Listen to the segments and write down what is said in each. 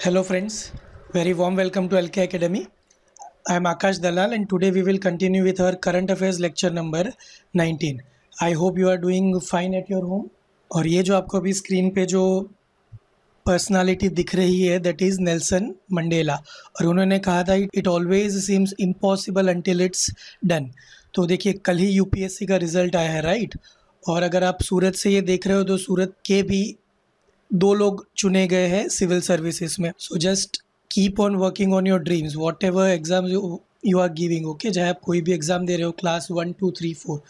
Hello friends, very warm welcome to LK Academy. I am Akash Dalal and today we will continue with our current affairs lecture number 19. I hope you are doing fine at your home. और ये जो आपको अभी screen पे जो personality दिख रही है दैट इज़ नेल्सन मंडेला और उन्होंने कहा था it always seems impossible until it's done तो देखिए कल ही यूपीएससी का रिज़ल्ट आया है राइट और अगर आप सूरत से ये देख रहे हो तो सूरत के भी दो लोग चुने गए हैं सिविल सर्विसेज़ में। So just keep on working on your dreams whatever exam you are giving okay चाहे आप कोई भी एग्ज़ाम दे रहे हो class one two three four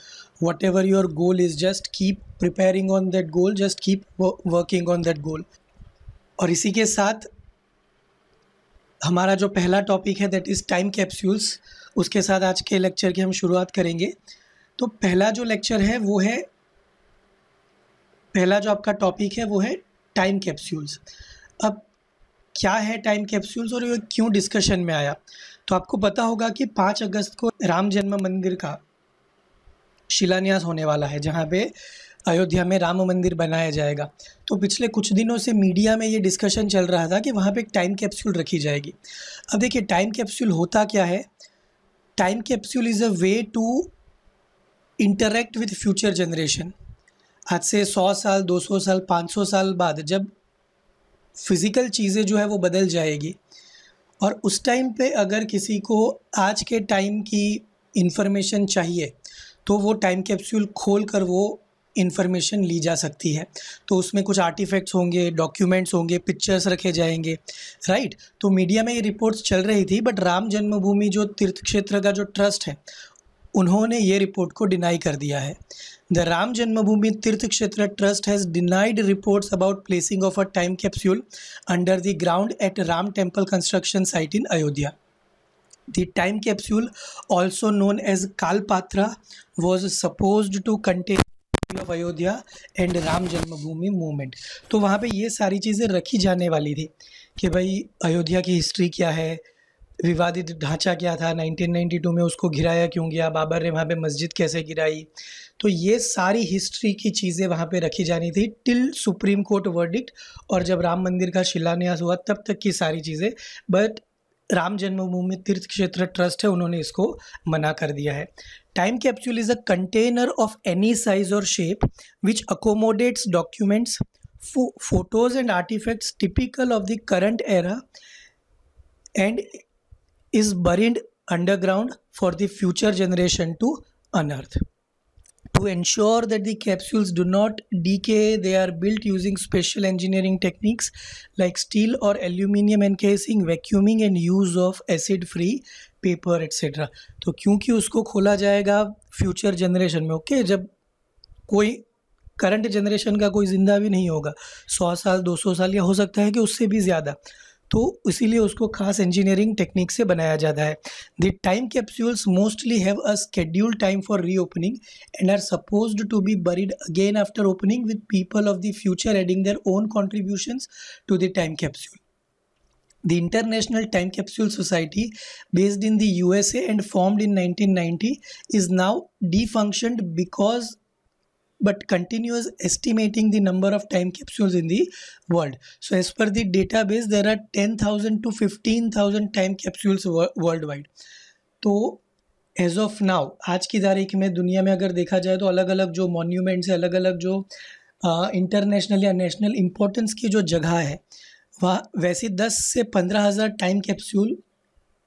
whatever your goal is just keep preparing on that goal just keep working on that goal और इसी के साथ हमारा जो पहला टॉपिक है दैट इज़ टाइम कैप्सूल्स उसके साथ आज के लेक्चर की हम शुरुआत करेंगे। तो पहला जो लेक्चर है, वो है, पहला जो आपका टॉपिक है, वो है टाइम कैप्सूल्स अब क्या है टाइम कैप्सूल्स और ये क्यों डिस्कशन में आया? तो आपको पता होगा कि पाँच अगस्त को राम जन्म मंदिर का शिलान्यास होने वाला है, जहाँ पे अयोध्या में राम मंदिर बनाया जाएगा। तो पिछले कुछ दिनों से मीडिया में ये डिस्कशन चल रहा था कि वहाँ पे एक टाइम कैप्सूल रखी जाएगी। अब देखिए टाइम कैप्सूल होता क्या है? Time capsule is a way to interact with future generation आज से सौ साल, दो सौ साल, पाँच सौ साल बाद जब फ़िज़िकल चीज़ें जो है वो बदल जाएगी। और उस टाइम पे अगर किसी को आज के टाइम की इन्फॉर्मेशन चाहिए तो वो टाइम कैप्सूल खोल कर वो इन्फॉर्मेशन ली जा सकती है। तो उसमें कुछ आर्टिफैक्ट्स होंगे डॉक्यूमेंट्स होंगे पिक्चर्स रखे जाएँगे राइट तो मीडिया में ये रिपोर्ट्स चल रही थी बट राम जन्मभूमि जो तीर्थ क्षेत्र का जो ट्रस्ट है, उन्होंने ये रिपोर्ट को डिनाई कर दिया है। The Ram Janmabhoomi Teerth Kshetra trust has denied reports about placing of a time capsule under the ground at Ram temple construction site in Ayodhya The time capsule, also known as Kalpatra, was supposed to contain of Ayodhya and Ram Janmabhoomi movement तो वहाँ पे ये सारी चीज़ें रखी जाने वाली थी कि भाई अयोध्या की हिस्ट्री क्या है? विवादित ढांचा क्या था? 1992 में उसको गिराया क्यों गया? बाबर ने वहाँ पे मस्जिद कैसे गिराई? तो ये सारी हिस्ट्री की चीज़ें वहाँ पे रखी जानी थी टिल सुप्रीम कोर्ट वर्डिक्ट और जब राम मंदिर का शिलान्यास हुआ, तब तक की सारी चीज़ें। बट राम जन्मभूमि तीर्थ क्षेत्र ट्रस्ट है, उन्होंने इसको मना कर दिया है। Time capsule is a container of any size और shape which accommodates documents photos and artifacts typical of the current era and is buried underground for the future generation to unearth. To ensure that the capsules do not decay, they are built using special engineering techniques like steel or aluminium encasing, vacuuming and use of acid-free etcetera तो क्योंकि उसको खोला जाएगा future generation में okay okay? कोई current generation का कोई ज़िंदा भी नहीं होगा सौ साल दो सौ साल या हो सकता है कि उससे भी ज़्यादा तो इसीलिए उसको खास इंजीनियरिंग टेक्निक से बनाया जाता है। The time capsules mostly have a schedule time for reopening and are suppose to be buried again after opening with people of the future adding their own contributions to the time capsule The International Time Capsule Society, based in the USA and formed in 1990, is now defunctioned because but continuous estimating the number of time capsules in the world. So as per the database, there are 10,000 to 15,000 time capsules worldwide. तो as of now आज की तारीख में दुनिया में अगर देखा जाए तो अलग अलग जो मॉन्यूमेंट्स है अलग अलग जो इंटरनेशनल या नेशनल इम्पोर्टेंस की जो जगह है वहाँ वैसे दस से पंद्रह हज़ार टाइम कैप्सूल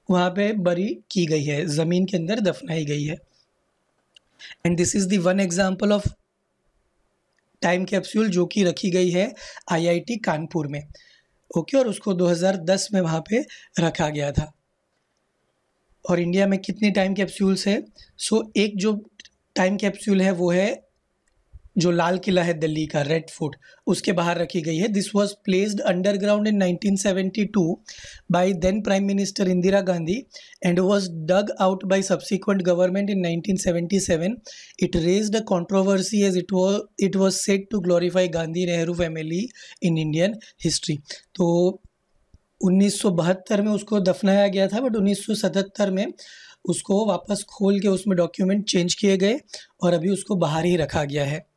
वहाँ पे बरी की गई है ज़मीन के अंदर दफनाई गई है and this is the one example of time capsule जो कि रखी गई है आईआईटी कानपुर में। ओके, और उसको 2010 में वहाँ पे रखा गया था। और इंडिया में कितने टाइम कैप्सूल्स है? सो एक जो टाइम कैप्सूल है वो है जो लाल किला है दिल्ली का रेड फोर्ट उसके बाहर रखी गई है। This was placed underground in 1972 by then prime minister Indira Gandhi and was dug out by subsequent government in 1977 it raised a controversy as it was it was set to glorify Gandhi Nehru family in Indian history तो 1972 में उसको दफनाया गया था but 1977 में उसको वापस खोल के उसमें डॉक्यूमेंट चेंज किए गए और अभी उसको बाहर ही रखा गया है।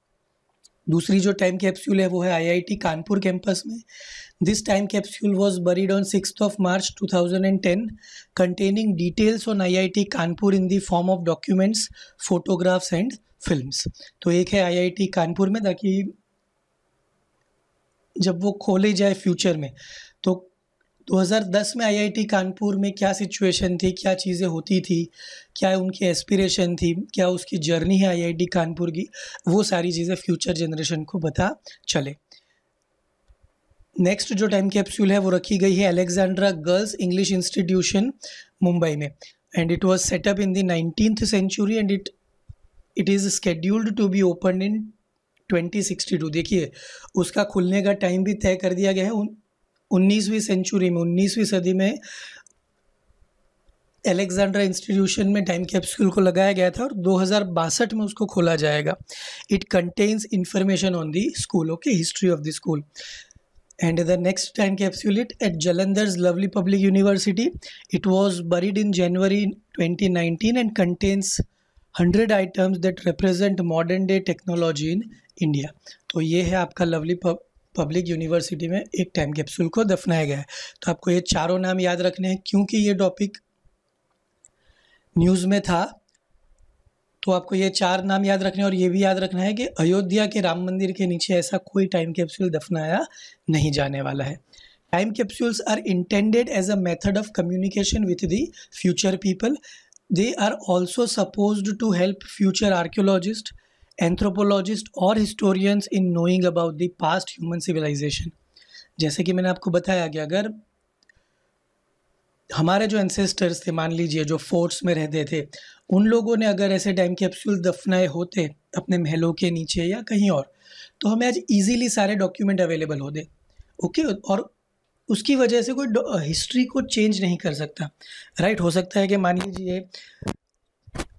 दूसरी जो टाइम कैप्सूल है वो है आईआईटी कानपुर कैंपस में। This time capsule was buried on six of March 2010 containing details on IIT Kanpur in the form of documents photographs and films तो एक है आईआईटी कानपुर में ताकि जब वो खोले जाए फ्यूचर में तो 2010 में आईआईटी कानपुर में क्या सिचुएशन थी, क्या चीज़ें होती थी, क्या उनकी एस्पिरेशन थी, क्या उसकी जर्नी है आईआईटी कानपुर की, वो सारी चीज़ें फ्यूचर जनरेशन को पता चले। नेक्स्ट जो टाइम कैप्सूल है वो रखी गई है Alexandra girls English institution Mumbai में। And it was set up in the nineteen century and it it is scheduled to be open in 2062 देखिए, उसका खुलने का टाइम भी तय कर दिया गया है उन्नीसवीं सेंचुरी में उन्नीसवीं सदी में एलेक्जेंड्रा इंस्टीट्यूशन में टाइम कैप्सूल को लगाया गया था और दो में उसको खोला जाएगा it contains information on the school okay history of the school and the next time capsule at Jalandhar's lovely public university it was buried in January 2019 and contains 100 items that represent modern day technology in India तो ये है आपका lovely public university में एक time capsule को दफनाया गया है। तो आपको ये चारों नाम याद रखने हैं, क्योंकि ये टॉपिक न्यूज़ में था तो आपको ये चार नाम याद रखने और ये भी याद रखना है कि अयोध्या के राम मंदिर के नीचे ऐसा कोई टाइम कैप्सूल दफनाया नहीं जाने वाला है। Time capsules are intended as a method of communication with the future people they are also suppose to help future archaeologist anthropologist और historians in knowing about the past human civilisation जैसे कि मैंने आपको बताया कि अगर हमारे जो एंसेस्टर्स थे, मान लीजिए, जो फोर्ट्स में रहते थे, उन लोगों ने अगर ऐसे टाइम कैप्सूल दफनाए होते अपने महलों के नीचे या कहीं और तो हमें आज इजीली सारे डॉक्यूमेंट अवेलेबल हो दे ओके और उसकी वजह से कोई हिस्ट्री को चेंज नहीं कर सकता। राइट हो सकता है कि मान लीजिए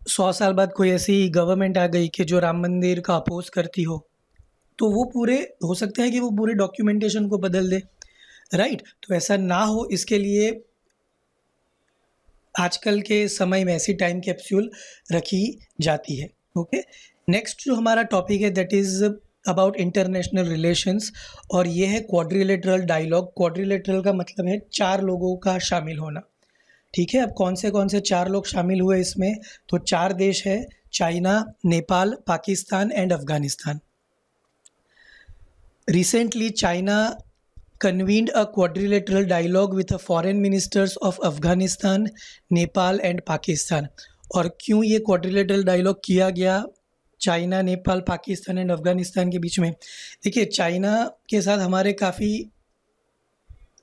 सौ साल बाद कोई ऐसी गवर्नमेंट आ गई कि जो राम मंदिर का अपोज करती हो तो वो पूरे, हो सकता है कि वो पूरे डॉक्यूमेंटेशन को बदल दे। राइट तो ऐसा ना हो, इसके लिए आजकल के समय में ऐसी टाइम कैप्सूल रखी जाती है। ओके नेक्स्ट जो हमारा टॉपिक है that is about international relations और ये है क्वाड्रिलेटरल डायलॉग क्वाड्रिलेटरल का मतलब है चार लोगों का शामिल होना। ठीक है, अब कौन से कौन से चार लोग शामिल हुए इसमें? तो चार देश है, China, Nepal, Pakistan and Afghanistan. Recently China convened a quadrilateral dialogue with a foreign ministers of Afghanistan Nepal and Pakistan और क्यों ये क्वाड्रिलेटरल डायलॉग किया गया चाइना नेपाल पाकिस्तान एंड अफ़गानिस्तान के बीच में? देखिए चाइना के साथ हमारे काफ़ी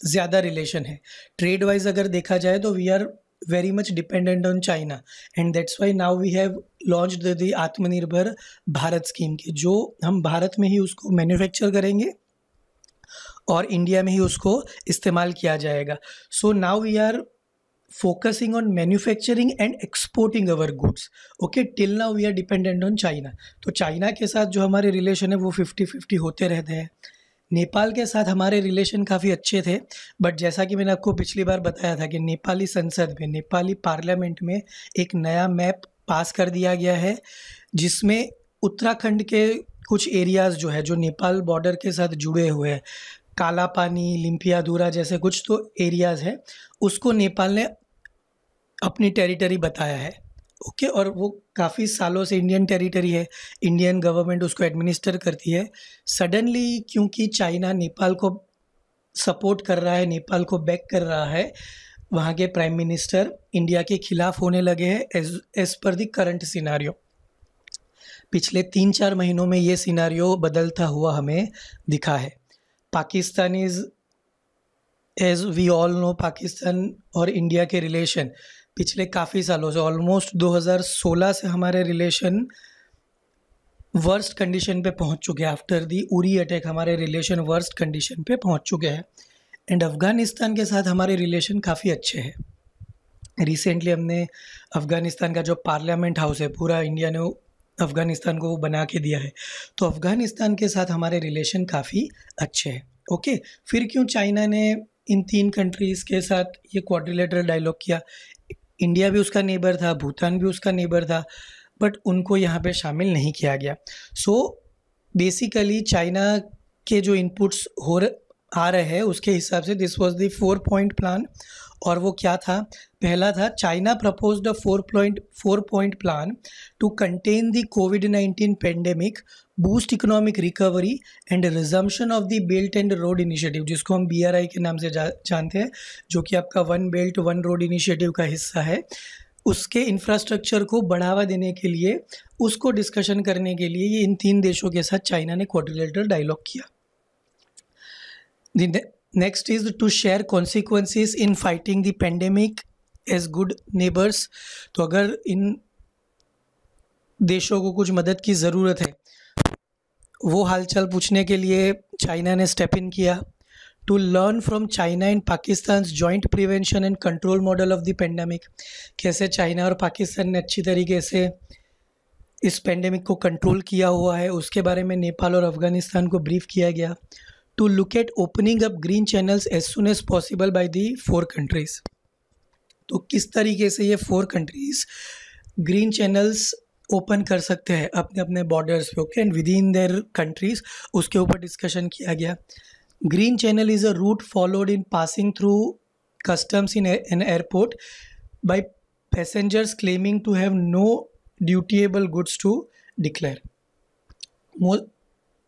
ज़्यादा रिलेशन है। ट्रेड वाइज अगर देखा जाए तो we are very much dependent on China and that's why now we have launch the Atmanirbhar Bharat scheme के, जो हम भारत में ही उसको मैन्युफैक्चर करेंगे और इंडिया में ही उसको इस्तेमाल किया जाएगा। So now we are focusing on manufacturing and exporting our goods okay till now we are dependent on China तो चाइना के साथ जो हमारे रिलेशन है वो फिफ्टी फिफ्टी होते रहते हैं। नेपाल के साथ हमारे रिलेशन काफ़ी अच्छे थे बट जैसा कि मैंने आपको पिछली बार बताया था कि नेपाली संसद में, नेपाली पार्लियामेंट में एक नया मैप पास कर दिया गया है, जिसमें उत्तराखंड के कुछ एरियाज़ जो है, जो नेपाल बॉर्डर के साथ जुड़े हुए हैं काला पानी लिम्पियाधुरा जैसे कुछ तो एरियाज़ हैं, उसको नेपाल ने अपनी टेरिटरी बताया है। ओके, और वो काफ़ी सालों से इंडियन टेरिटरी है इंडियन गवर्नमेंट उसको एडमिनिस्टर करती है। सडनली क्योंकि चाइना नेपाल को सपोर्ट कर रहा है, नेपाल को बैक कर रहा है, वहाँ के प्राइम मिनिस्टर इंडिया के खिलाफ होने लगे हैं एज एज पर दी करंट सिनारियो पिछले तीन चार महीनों में ये सिनारियो बदलता हुआ हमें दिखा है। Pakistan is as we all know Pakistan और इंडिया के रिलेशन पिछले काफ़ी सालों से ऑलमोस्ट 2016 से हमारे रिलेशन वर्स्ट कंडीशन पे पहुँच चुके हैं। आफ्टर दी उरी अटैक हमारे रिलेशन वर्स्ट कंडीशन पे पहुँच चुके हैं। एंड अफ़गानिस्तान के साथ हमारे रिलेशन काफ़ी अच्छे हैं। रिसेंटली हमने अफ़गानिस्तान का जो पार्लियामेंट हाउस है, पूरा इंडिया ने अफ़गानिस्तान को वो बना के दिया है। तो अफ़गानिस्तान के साथ हमारे रिलेशन काफ़ी अच्छे हैं। ओके फिर क्यों चाइना ने इन तीन कंट्रीज़ के साथ ये क्वाड्रिलेटरल डायलॉग किया? इंडिया भी उसका नेबर था, भूटान भी उसका नेबर था बट उनको यहाँ पे शामिल नहीं किया गया। सो बेसिकली चाइना के जो इनपुट्स हो रहे आ रहे हैं, उसके हिसाब से this was the four point plan और वो क्या था? पहला था China propose the four point four point plan to contain the COVID nineteen pandemic boost economic recovery and resumption of the belt and road initiative जिसको हम B के नाम से जा, जानते हैं जो कि आपका one belt one road initiative का हिस्सा है। उसके इंफ्रास्ट्रक्चर को बढ़ावा देने के लिए उसको डिस्कशन करने के लिए ये इन तीन देशों के साथ चाइना ने क्वाड्रिलेटरल डायलॉग किया। Next is to share consequences in fighting the pandemic as good neighbours तो अगर इन देशों को कुछ मदद की ज़रूरत है, वो हालचाल पूछने के लिए चाइना ने स्टेप इन किया। To learn from China and Pakistan joint prevention and control model of the pandemic कैसे चाइना और पाकिस्तान ने अच्छी तरीके से इस पेंडेमिक को कंट्रोल किया हुआ है, उसके बारे में नेपाल और अफ़गानिस्तान को ब्रीफ किया गया। To look at opening up green channels as soon as possible by the four countries तो किस तरीके से ये four countries green channels open कर सकते हैं अपने अपने बॉर्डर्स पे okay and within their countries उसके ऊपर डिस्कशन किया गया। Green channel is a route followed in passing through customs in an airport by passengers claiming to have no dutiable goods to declare.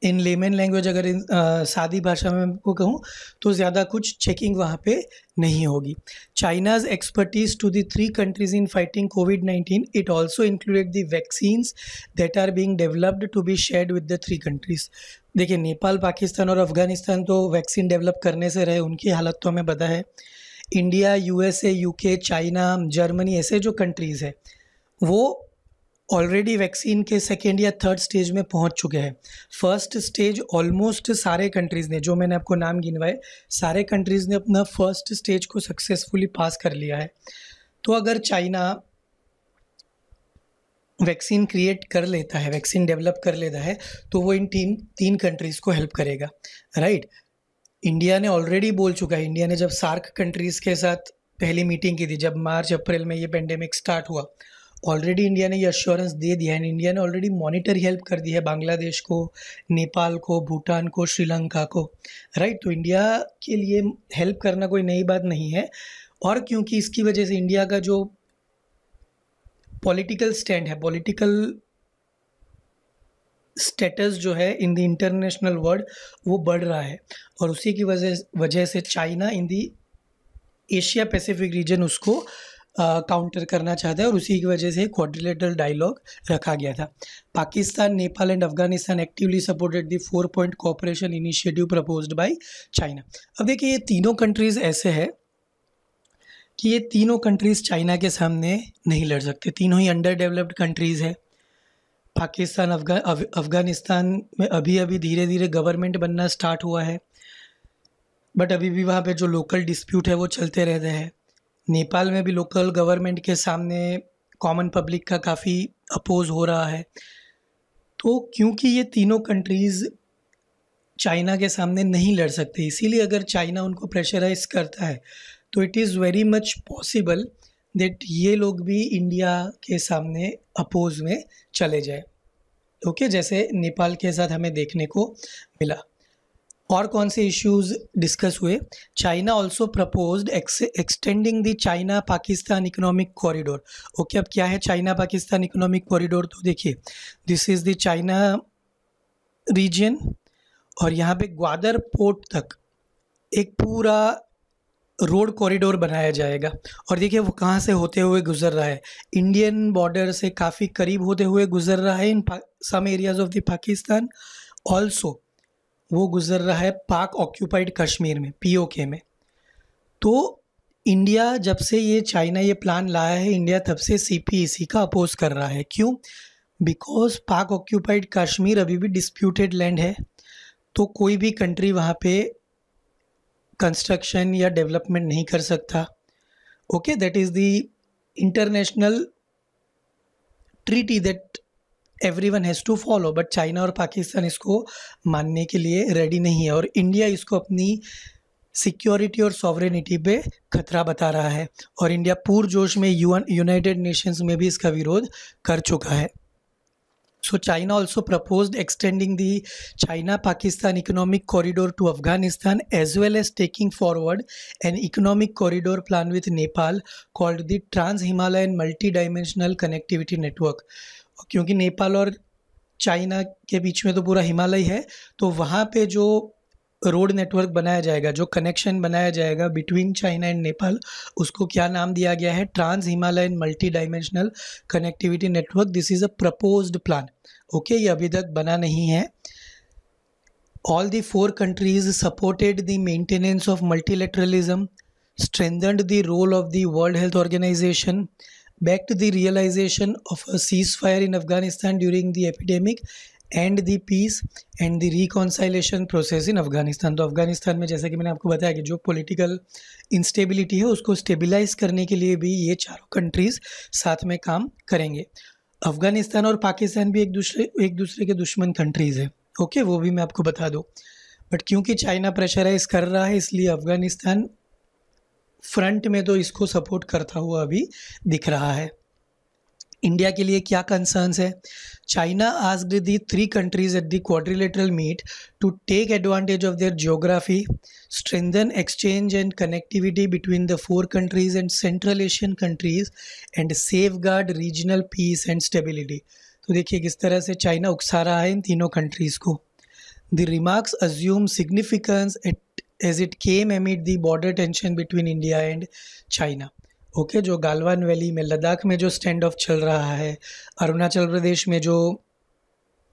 In layman language अगर इन सादी भाषा में आपको कहूँ तो ज़्यादा कुछ चेकिंग वहाँ पे नहीं होगी। China's expertise to the three countries in fighting COVID nineteen it also included the vaccines that are being developed to be shared with the three countries देखिए, नेपाल, पाकिस्तान और अफ़गानिस्तान तो वैक्सीन डेवलप करने से रहे, उनकी हालत तो हमें पता है। India USA UK China Germany ऐसे जो कंट्रीज़ है, वो ऑलरेडी वैक्सीन के सेकेंड या थर्ड स्टेज में पहुँच चुके हैं। फ़र्स्ट स्टेज ऑलमोस्ट सारे कंट्रीज़ ने, जो मैंने आपको नाम गिनवाए, सारे कंट्रीज़ ने अपना फ़र्स्ट स्टेज को सक्सेसफुली पास कर लिया है। तो अगर चाइना वैक्सीन क्रिएट कर लेता है वैक्सीन डेवलप कर लेता है तो वो इन तीन तीन कंट्रीज़ को हेल्प करेगा राइट इंडिया ने ऑलरेडी बोल चुका है, इंडिया ने जब सार्क कंट्रीज़ के साथ पहली मीटिंग की थी, जब मार्च, अप्रैल में ये पेंडेमिक स्टार्ट हुआ ऑलरेडी इंडिया ने ये अश्योरेंस दे दिया है इंडिया ने ऑलरेडी मॉनिटर हेल्प कर दी है बांग्लादेश को नेपाल को भूटान को श्रीलंका को राइट तो इंडिया के लिए हेल्प करना कोई नई बात नहीं है। और क्योंकि इसकी वजह से इंडिया का जो पॉलिटिकल स्टैंड है पॉलिटिकल स्टेटस जो है इन द इंटरनेशनल वर्ल्ड वो बढ़ रहा है। और उसी की वजह वजह से China in the Asia Pacific region उसको काउंटर करना चाहता है और उसी की वजह से क्वाड्रिलेटरल डायलॉग रखा गया था। Pakistan, Nepal and Afghanistan actively supported the four point cooperation initiative proposed by China अब देखिए, ये तीनों कंट्रीज़ ऐसे हैं कि ये तीनों कंट्रीज़ चाइना के सामने नहीं लड़ सकते। तीनों ही अंडर डेवलप्ड कंट्रीज़ है। पाकिस्तान, अफगा अफ़गानिस्तान में अभी अभी धीरे धीरे गवर्नमेंट बनना स्टार्ट हुआ है। बट अभी भी वहाँ पे जो लोकल डिस्प्यूट है, वो चलते रहते हैं। नेपाल में भी लोकल गवर्नमेंट के सामने कॉमन पब्लिक का काफ़ी अपोज हो रहा है। तो क्योंकि ये तीनों कंट्रीज़ चाइना के सामने नहीं लड़ सकते इसीलिए अगर चाइना उनको प्रेशराइज करता है तो it is very much possible that ये लोग भी इंडिया के सामने अपोज में चले जाए। ओके okay, जैसे नेपाल के साथ हमें देखने को मिला। और कौन से इश्यूज़ डिस्कस हुए? China also propose extending the China Pakistan economic corridor okay अब क्या है चाइना पाकिस्तान इकोनॉमिक कॉरिडोर तो देखिए this is the China region और यहाँ पे ग्वादर पोर्ट तक एक पूरा रोड कॉरिडोर बनाया जाएगा। और देखिए, वो कहाँ से होते हुए गुजर रहा है? इंडियन बॉर्डर से काफ़ी करीब होते हुए गुजर रहा है in some areas of the Pakistan also वो गुजर रहा है पाक ऑक्यूपाइड कश्मीर में पीओके में। तो इंडिया जब से ये चाइना ये प्लान लाया है इंडिया तब से सी का अपोज कर रहा है। क्यों? बिकॉज़ पाक ऑक्यूपाइड कश्मीर अभी भी डिस्प्यूटेड लैंड है तो कोई भी कंट्री वहाँ पे कंस्ट्रक्शन या डेवलपमेंट नहीं कर सकता। Okay that is the international treaty that every one has to follow but China और पाकिस्तान इसको मानने के लिए रेडी नहीं है और इंडिया इसको अपनी सिक्योरिटी और सॉवरेनिटी पे खतरा बता रहा है और इंडिया पुरजोश में यूएन यूनाइटेड नेशंस में भी इसका विरोध कर चुका है। So China also propose extending the China Pakistan economic corridor to Afghanistan as well as taking forward an economic corridor plan with Nepal called the trans Himalayan multi dimensional connectivity network क्योंकि नेपाल और China के बीच में तो पूरा हिमालय है तो वहाँ पे जो रोड नेटवर्क बनाया जाएगा जो कनेक्शन बनाया जाएगा बिटवीन चाइना एंड नेपाल उसको क्या नाम दिया गया है? Trans Himalayan multi dimensional connectivity network this is a proposed plan okay ये अभी तक बना नहीं है। All the four countries supported the maintenance of multilateralism strengthened the role of the World Health Organization, backed the realization of a ceasefire in Afghanistan during the epidemic, and the peace and the reconciliation process in Afghanistan तो अफ़गानिस्तान में जैसा कि मैंने आपको बताया कि जो political instability है उसको स्टेबलाइज करने के लिए भी ये चारों कंट्रीज़ साथ में काम करेंगे। अफ़गानिस्तान और पाकिस्तान भी एक दूसरे एक दूसरे के दुश्मन कंट्रीज़ है। ओके वो भी मैं आपको बता दूँ। बट क्योंकि चाइना प्रेशराइज कर रहा है इसलिए अफ़गानिस्तान फ्रंट में तो इसको सपोर्ट करता हुआ अभी दिख रहा है। इंडिया के लिए क्या कंसर्न्स है? China asked the three countries at the quadrilateral meet to take advantage of their geography strengthen exchange and connectivity between the four countries and central Asian countries and safeguard regional peace and stability तो देखिए किस तरह से China उकसा रहा है इन तीनों countries को। The remarks assume significance at as it came amid the border tension between India and China okay जो गालवान वैली में, लद्दाख में जो स्टैंड ऑफ़ चल रहा है, अरुणाचल प्रदेश में जो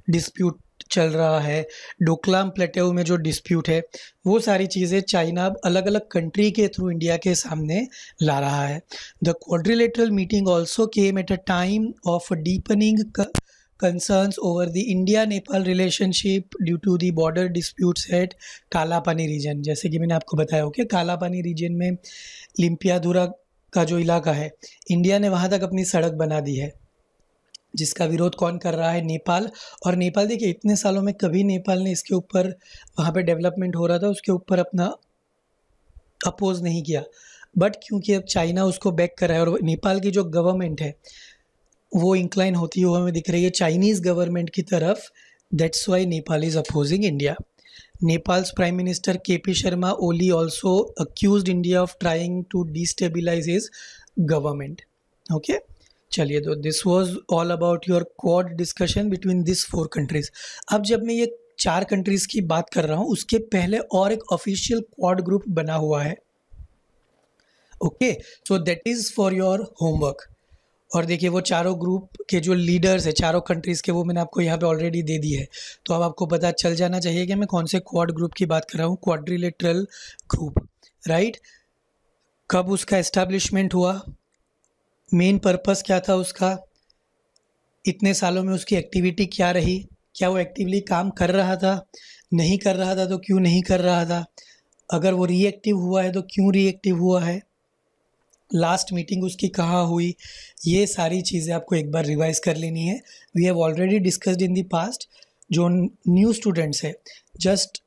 डिस्प्यूट चल रहा है, डोकलाम प्लेटेव में जो डिस्प्यूट है, वो सारी चीज़ें चाइना अब अलग अलग कंट्री के थ्रू इंडिया के सामने ला रहा है। The quadrilateral meeting also came at a time of deepening concerns over the India Nepal relationship due to the border disputes at काला पानी रीजन जैसे कि मैंने आपको बताया ओके काला पानी रीजन में लिम्पियाधुरा का जो इलाका है इंडिया ने वहाँ तक अपनी सड़क बना दी है, जिसका विरोध कौन कर रहा है? नेपाल। और नेपाल, देखिए, इतने सालों में कभी नेपाल ने इसके ऊपर वहाँ पे डेवलपमेंट हो रहा था, उसके ऊपर अपना अपोज नहीं किया। बट क्योंकि अब चाइना उसको बैक कर रहा है और नेपाल की जो गवर्नमेंट है वो इंक्लाइन होती हुई हमें दिख रही है चाइनीज़ गवर्नमेंट की तरफ़। That's why Nepal is opposing India Nepal's Prime Minister KP Sharma Oli also accused India of trying to destabilize his government. Okay. चलिए तो this was all about your quad discussion between this four countries अब जब मैं ये चार countries की बात कर रहा हूँ, उसके पहले और एक ऑफिशियल क्वाड ग्रुप बना हुआ है। Okay so that is for your homework और देखिए वो चारों ग्रुप के जो लीडर्स है, चारों कंट्रीज़ के, वो मैंने आपको यहाँ पे ऑलरेडी दे दिए है। तो अब आपको पता चल जाना चाहिए कि मैं कौन से क्वाड ग्रुप की बात कर रहा हूँ क्वाड्रिलेटरल ग्रुप राइट कब उसका इस्टेब्लिशमेंट हुआ? मेन पर्पस क्या था उसका? इतने सालों में उसकी एक्टिविटी क्या रही? क्या वो एक्टिवली काम कर रहा था? नहीं कर रहा था तो क्यों नहीं कर रहा था? अगर वो रिएक्टिव हुआ है तो क्यों रिएक्टिव हुआ है? लास्ट मीटिंग उसकी कहाँ हुई? ये सारी चीज़ें आपको एक बार रिवाइज कर लेनी है। We have already discussed in the past जो न्यू स्टूडेंट्स है just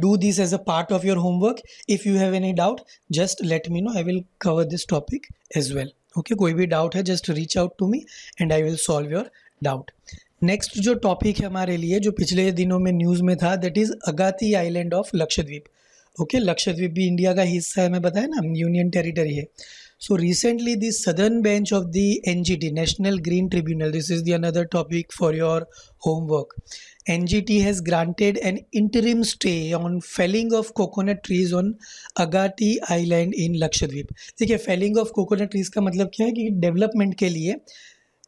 do this as a part of your homework if you have any doubt just let me know I will cover this topic as well okay कोई भी doubt है just reach out to me and I will solve your doubt next जो topic है हमारे लिए, जो पिछले दिनों में न्यूज़ में था that is Agatti island of Lakshadweep okay Lakshadweep भी इंडिया का हिस्सा है मैं बताया ना यूनियन टेरिटरी है so recently the southern bench of the N G T national green tribunal this is the another topic for your homework N G T has granted an interim stay on felling of coconut trees on Agatti island in Lakshadweep देखिए felling of coconut trees का मतलब क्या है कि development के लिए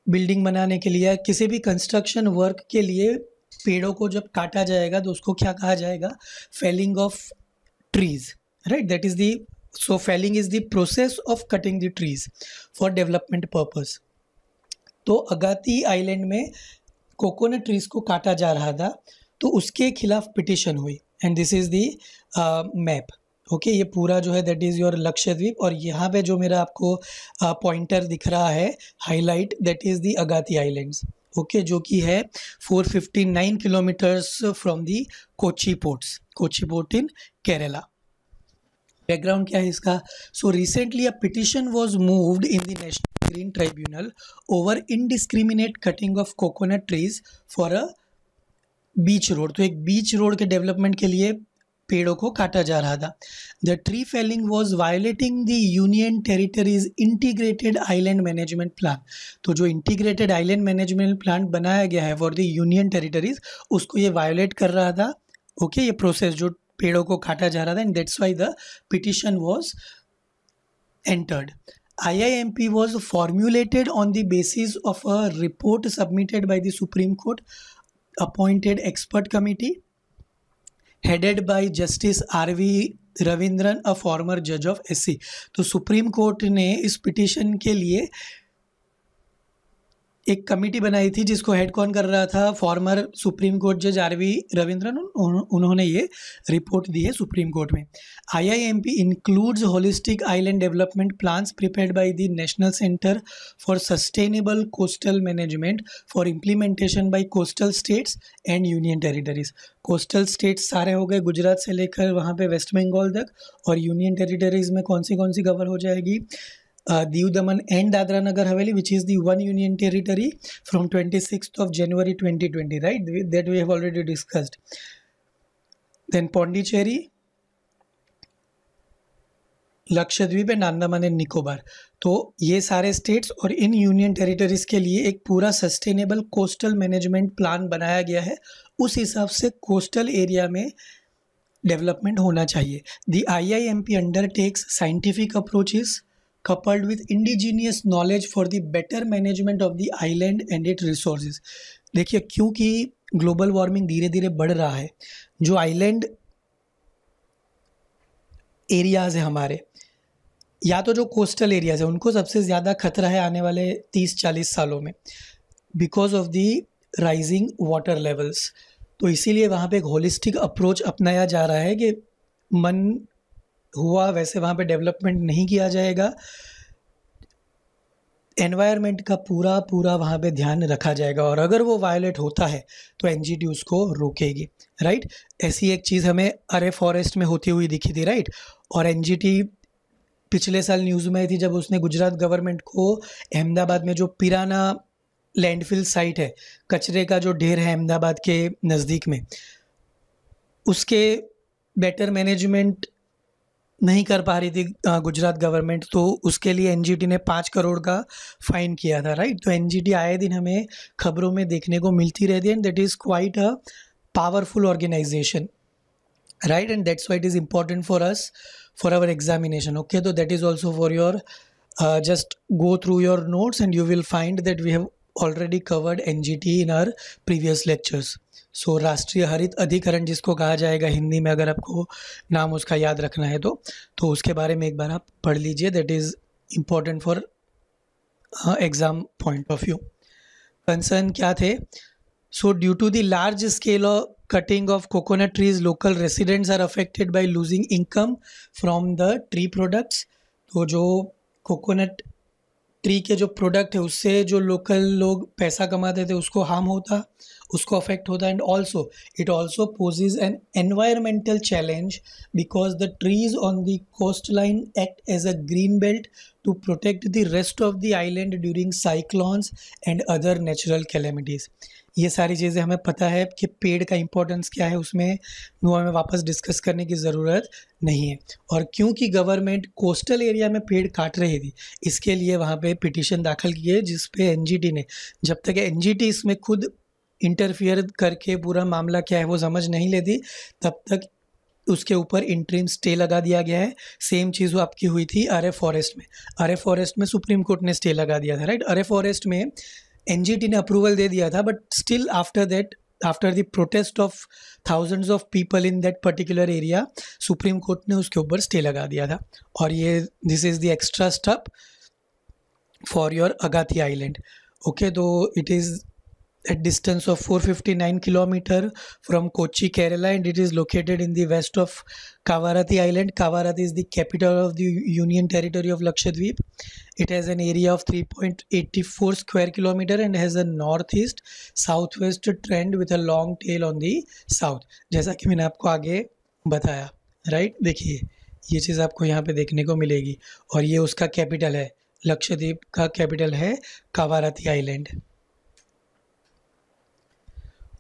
building बनाने के लिए किसी भी कंस्ट्रक्शन वर्क के लिए पेड़ों को जब काटा जाएगा तो उसको क्या कहा जाएगा felling of trees right? That is the so felling is the process of cutting the trees for development purpose. तो अगाती आइलैंड में कोकोनट ट्रीज को काटा जा रहा था तो उसके खिलाफ पिटिशन हुई। And this is the map okay ये पूरा जो है दैट इज़ योर लक्षद्वीप और यहाँ पे जो मेरा आपको पॉइंटर uh, दिख रहा है highlight that is the Agatti islands okay जो कि है 459 kilometres from the Kochi ports Kochi port in Kerala background क्या है इसका? So recently a petition was moved in the national green tribunal over indiscriminate cutting of coconut trees for a beach road तो एक बीच road के development के लिए पेड़ों को काटा जा रहा था। The tree felling was violating the union territories integrated island management plan तो जो इंटीग्रेटेड आइलैंड मैनेजमेंट प्लान बनाया गया है फॉर द यूनियन टेरिटरीज उसको ये वायोलेट कर रहा था। ओके okay, ये प्रोसेस जो पेड़ों को काटा जा रहा था and that's why the petition was entered. IIMP was formulated on the basis of a report submitted by the Supreme Court appointed expert committee headed justice R V Ravindran a former जज of SC तो supreme court ने इस petition के लिए एक committee बनाई थी जिसको हेड कौन कर रहा था? फॉर्मर सुप्रीम कोर्ट जज आर वी रविंद्रन उन्होंने ये रिपोर्ट दी है सुप्रीम कोर्ट में। I I M P includes holistic island development plans prepared by the national centre for sustainable coastal management for implementation by coastal states and union territories coastal states सारे हो गए गुजरात से लेकर वहाँ पे वेस्ट बंगाल तक और यूनियन टेरिटरीज़ में कौन सी कौन सी कवर हो जाएगी? Uh, Diu Daman and Dadra Nagar Haveli, which is the one union territory from 26th of January 2020, right? That we have already discussed. Then Pondicherry, Lakshadweep and Andaman and Nicobar तो ये सारे states और in union territories के लिए एक पूरा sustainable coastal management plan बनाया गया है उस हिसाब से कोस्टल एरिया में डेवलपमेंट होना चाहिए the I I M P undertakes scientific approaches coupled with indigenous knowledge for the better management of the island and its resources. देखिए, क्योंकि ग्लोबल वार्मिंग धीरे धीरे बढ़ रहा है, जो आइलैंड एरियाज़ है हमारे, या तो जो कोस्टल एरियाज़ है, उनको सबसे ज़्यादा खतरा है आने वाले तीस चालीस सालों में because of the rising water levels तो इसीलिए वहाँ पे एक होलिस्टिक अप्रोच अपनाया जा रहा है कि मन हुआ, वैसे वहाँ पे डेवलपमेंट नहीं किया जाएगा। एनवायरनमेंट का पूरा पूरा वहाँ पे ध्यान रखा जाएगा और अगर वो वायलेट होता है तो एनजीटी उसको रोकेगी राइट ऐसी एक चीज़ हमें अरे फॉरेस्ट में होती हुई दिखी थी राइट और एनजीटी पिछले साल न्यूज़ में आई थी जब उसने गुजरात गवर्नमेंट को अहमदाबाद में जो पिराना लैंडफिल साइट है, कचरे का जो ढेर है अहमदाबाद के नज़दीक में, उसके बेटर मैनेजमेंट नहीं कर पा रही थी गुजरात गवर्नमेंट तो उसके लिए एनजीटी ने पाँच करोड़ का फ़ाइन किया था राइट तो एनजीटी आए दिन हमें खबरों में देखने को मिलती रहती है and that is quite a powerful organisation right and that's why it is important for us for our examination okay तो that is also for your just go through your notes and you will find that we have already covered N G T in our previous lectures so राष्ट्रीय हरित अधिकरण जिसको कहा जाएगा हिंदी में, अगर आपको नाम उसका याद रखना है तो तो उसके बारे में एक बार आप पढ़ लीजिए। That is important for exam point of view concern क्या थे? So due to the large scale of cutting of coconut trees local residents are affected by losing income from the tree products तो जो coconut tree के जो product है, उससे जो local लोग पैसा कमाते थे, उसको हार्म होता, उसको अफेक्ट होता and also it also poses an environmental challenge because the trees on the coast line act as a green belt to protect the rest of the island during cyclones and other natural calamities ये सारी चीज़ें हमें पता है कि पेड़ का importance क्या है, उसमें वो हमें वापस डिस्कस करने की ज़रूरत नहीं है। और क्योंकि गवर्नमेंट कोस्टल एरिया में पेड़ काट रही थी, इसके लिए वहाँ पे पिटिशन दाखिल किए, जिस पे एन ने। जब तक एनजीटी इसमें खुद इंटरफियर करके पूरा मामला क्या है, वो समझ नहीं लेती, तब तक उसके ऊपर इंट्रीम स्टे लगा दिया गया है। सेम चीज़ वो आपकी हुई थी अरे फॉरेस्ट में। अरे फॉरेस्ट में सुप्रीम कोर्ट ने स्टे लगा दिया था राइट अरे फॉरेस्ट में एन जी टी ने अप्रूवल दे दिया था but still after that after the protest of thousands of people in that particular area supreme court ने उसके ऊपर स्टे लगा दिया था। और ये this is the extra stop for your Agatti island okay तो it is at distance of four fifty nine kilometre from Kochi Kerala and it is located in the west of Kavaratti island Kavaratti is the capital of the union territory of Lakshadweep It has an area of 3.84 square kilometer and has a northeast southwest trend with a long tail on the south. जैसा कि मैंने आपको आगे बताया right देखिए ये चीज़ आपको यहाँ पे देखने को मिलेगी और ये उसका कैपिटल है लक्षद्वीप का कैपिटल है कावाराती आइलैंड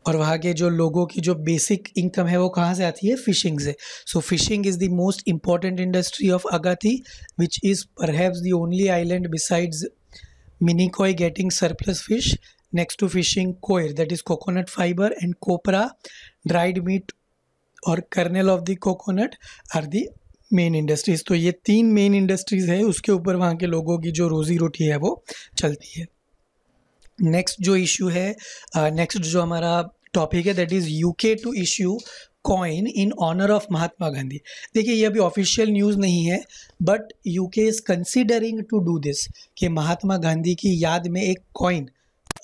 और वहाँ के जो लोगों की जो बेसिक इनकम है वो कहाँ से आती है? फिशिंग से। So fishing is the most important industry of Agatti which is perhaps the only island besides Minicoy getting surplus fish next to fishing coir that is coconut fibre and copra dried meat और kernel of the coconut are the main industries तो ये तीन main industries है, उसके ऊपर वहाँ के लोगों की जो रोज़ी रोटी है वो चलती है। नेक्स्ट जो इशू है नेक्स्ट uh, जो हमारा टॉपिक है that is UK to issue coin in honour of Mahatma Gandhi देखिए ये अभी ऑफिशियल न्यूज़ नहीं है but UK is considering to do this कि महात्मा गांधी की याद में एक कॉइन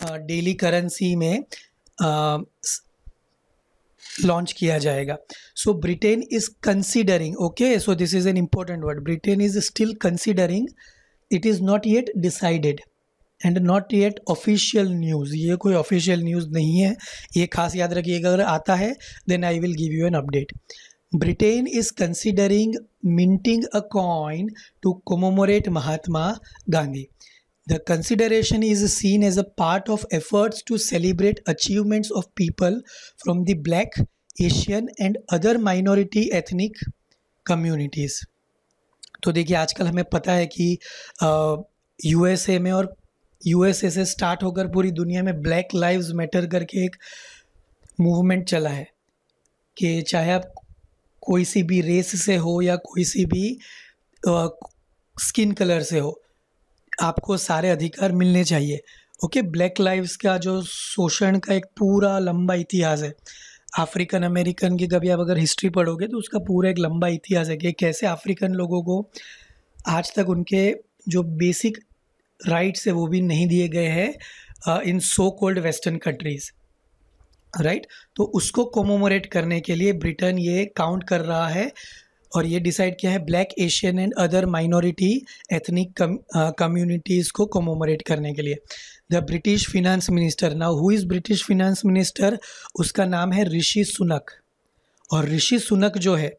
डेली करेंसी में लॉन्च uh, किया जाएगा. So Britain is considering okay so this is an important word Britain is still considering it is not yet decided and not yet official news ये कोई ऑफिशियल न्यूज़ नहीं है। ये खास याद रखिएगा अगर आता है then I will give you an update Britain is considering minting a coin to commemorate Mahatma Gandhi the consideration is seen as a part of efforts to celebrate achievements of people from the black Asian and other minority ethnic communities तो देखिए, आजकल हमें पता है कि USA में और USA से स्टार्ट होकर पूरी दुनिया में ब्लैक लाइव्स मैटर करके एक मूवमेंट चला है कि चाहे आप कोई सी भी रेस से हो या कोई सी भी स्किन कलर से हो, आपको सारे अधिकार मिलने चाहिए। ओके ब्लैक लाइव्स का जो शोषण का एक पूरा लंबा इतिहास है अफ्रीकन अमेरिकन की कभी आप अगर हिस्ट्री पढ़ोगे तो उसका पूरा एक लंबा इतिहास है कि कैसे अफ्रीकन लोगों को आज तक उनके जो बेसिक राइट्स है वो भी नहीं दिए गए हैं in so called western countries right तो उसको कोमोमोरेट करने के लिए ब्रिटेन ये काउंट कर रहा है और ये डिसाइड किया है black Asian and other minority ethnic communities को कोमोमोरेट करने के लिए। The British finance minister now who is British finance minister उसका नाम है ऋषि सुनक और ऋषि सुनक जो है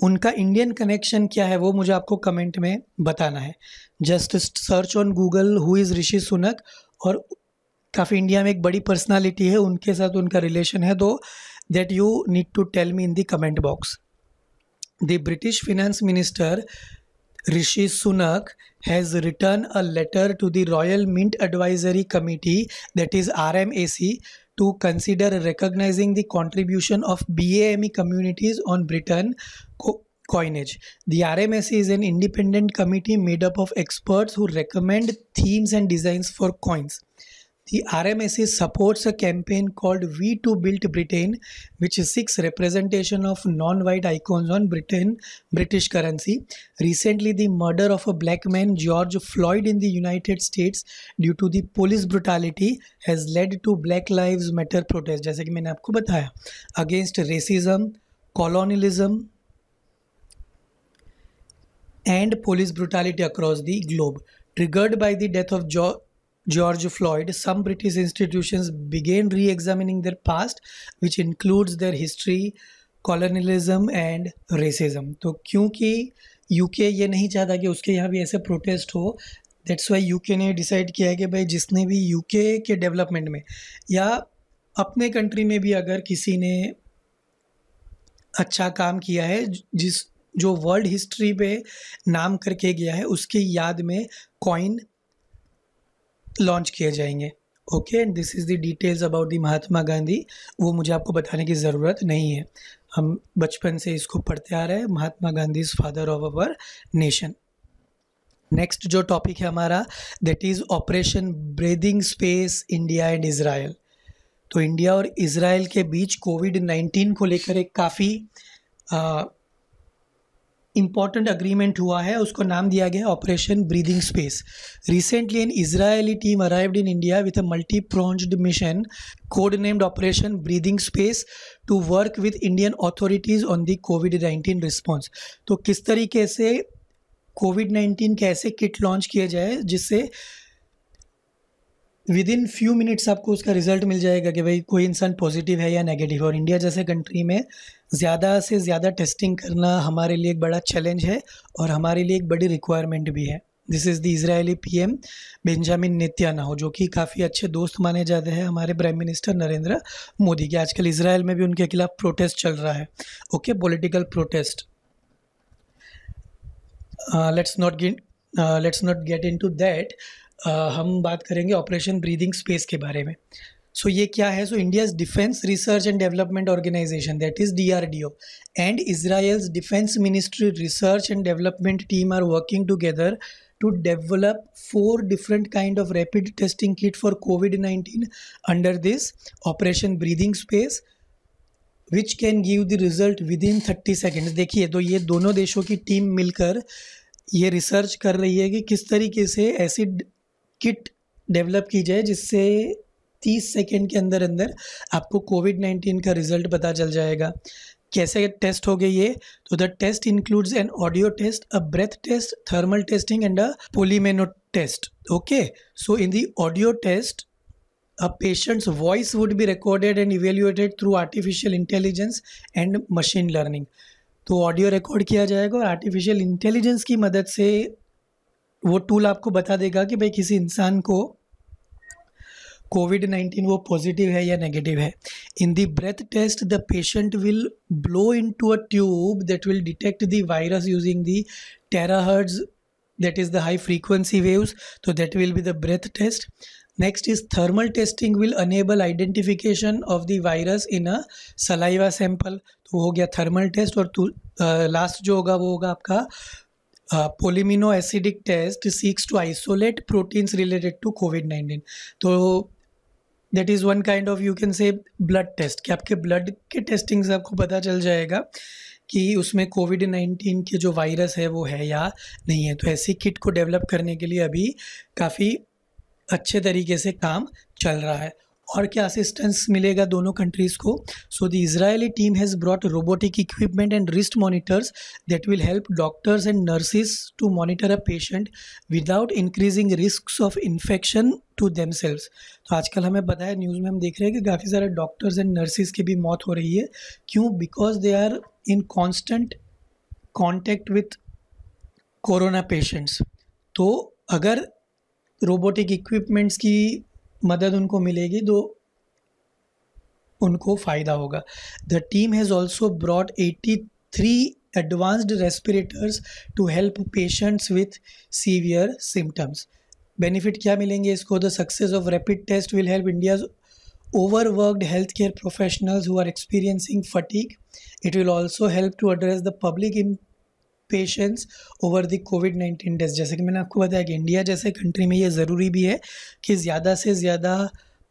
उनका इंडियन कनेक्शन क्या है, वो मुझे आपको कमेंट में बताना है। Just search on Google who is Rishi Sunak और काफ़ी इंडिया में एक बड़ी पर्सनालिटी है, उनके साथ उनका रिलेशन है तो that you need to tell me in the comment box the British finance minister Rishi Sunak has written a letter to the royal mint advisory committee that is R M A C to consider recognizing the contribution of BAME communities on Britain co coinage. The RMSC is an independent committee made up of experts who recommend themes and designs for coins. The RMSC supports a campaign called We to Build Britain, which seeks representation of non-white icons on Britain, British currency. Recently, the murder of a black man, George Floyd, in the United States due to the police brutality has led to Black Lives Matter protests, जैसे कि मैंने आपको बताया, against racism, colonialism, and police brutality across the globe. Triggered by the death of George George Floyd, some British institutions began re examining their past, which includes their history, colonialism and racism. तो क्योंकि UK ये नहीं चाहता कि उसके यहाँ भी ऐसे प्रोटेस्ट हो दैट्स वाई यूके ने डिसाइड किया है कि भाई जिसने भी यूके के डेवलपमेंट में या अपने कंट्री में भी अगर किसी ने अच्छा काम किया है जिस जो वर्ल्ड हिस्ट्री पे नाम करके गया है उसकी याद में कॉइन लॉन्च किए जाएँगे। Okay and this is the details about the Mahatma Gandhi वो मुझे आपको बताने की ज़रूरत नहीं है। हम बचपन से इसको पढ़ते आ रहे हैं Mahatma Gandhi is father of our nation next जो टॉपिक है हमारा that is operation breathing space India and Israel तो इंडिया और इसराइल के बीच कोविड नाइन्टीन को लेकर एक काफ़ी इंपॉर्टेंट अग्रीमेंट हुआ है, उसको नाम दिया गया operation breathing space recently an Israeli team arrived in India with a multi pronged mission code named operation breathing space to work with Indian authorities on the covid nineteen response तो किस तरीके से कोविड नाइन्टीन के ऐसे kit launch किए जाए, जिससे with in few minutes आपको उसका रिज़ल्ट मिल जाएगा कि भाई कोई इंसान पॉजिटिव है या नेगेटिव है। और इंडिया जैसे कंट्री में ज़्यादा से ज़्यादा टेस्टिंग करना हमारे लिए एक बड़ा चैलेंज है और हमारे लिए एक बड़ी रिक्वायरमेंट भी है। This is the Israeli PM Benjamin Netanyahu जो कि काफ़ी अच्छे दोस्त माने जाते हैं हमारे प्राइम मिनिस्टर नरेंद्र मोदी के। आजकल इसराइल में भी उनके खिलाफ प्रोटेस्ट चल रहा है। Okay political protest let's not get let's not get into that हम बात करेंगे ऑपरेशन ब्रीदिंग स्पेस के बारे में। सो ये क्या है? So India's defence research and development organisation that is D R D O and Israel's defence ministry research and development team are working together to develop four different kind of rapid testing kit for covid-19 under this operation breathing space which can give the result within thirty seconds देखिए तो ये दोनों देशों की team मिलकर ये research कर रही है कि किस तरीके से ऐसी किट डेवलप की जाए जिससे तीस सेकेंड के अंदर अंदर आपको कोविड नाइन्टीन का रिज़ल्ट पता चल जाएगा। कैसे टेस्ट हो गई ये? तो the test includes an audio test a breath test thermal testing and a polyamino test okay so in the audio test a patient's voice would be recorded and evaluated through artificial intelligence and machine learning. तो audio record किया जाएगा और artificial intelligence की मदद से वो tool आपको बता देगा कि भाई किसी इंसान को कोविड नाइन्टीन वो पॉजिटिव है या नेगेटिव है? In the breath test the patient will blow into a tube that will detect the virus using the terahertz that is the high frequency waves. So that will be the breath test. Next is thermal testing will enable identification of the virus in a saliva sample. तो हो गया thermal test और last जो होगा वो होगा आपका polyamino acidic test seeks to isolate proteins related to covid nineteen तो that is one kind of you can say blood test कि आपके ब्लड के टेस्टिंग से आपको पता चल जाएगा कि उसमें कोविड नाइन्टीन के जो वायरस है, वो है या नहीं है। तो ऐसी किट को डेवलप करने के लिए अभी काफ़ी अच्छे तरीके से काम चल रहा है। और क्या असिस्टेंस मिलेगा दोनों कंट्रीज़ को? So the Israeli team has brought robotic equipment and wrist monitors that will help doctors and nurses to monitor a patient without increasing risk of infection to themselves तो आजकल हमें पता है न्यूज़ में हम देख रहे हैं कि काफ़ी सारे डॉक्टर्स एंड नर्सिस की भी मौत हो रही है। क्यों? Because they are in constant contact with corona patients तो अगर रोबोटिक इक्विपमेंट्स की मदद उनको मिलेगी तो उनको फ़ायदा होगा। The team has also brought eighty three advanced respirators to help patients with severe symptoms benefit क्या मिलेंगे इसको? The success of rapid test will help India's overworked healthcare professionals who are experiencing fatigue. It will also help to address the public patience over the covid nineteen test जैसे कि मैंने आपको बताया कि India जैसे कंट्री में ये ज़रूरी भी है कि ज़्यादा से ज़्यादा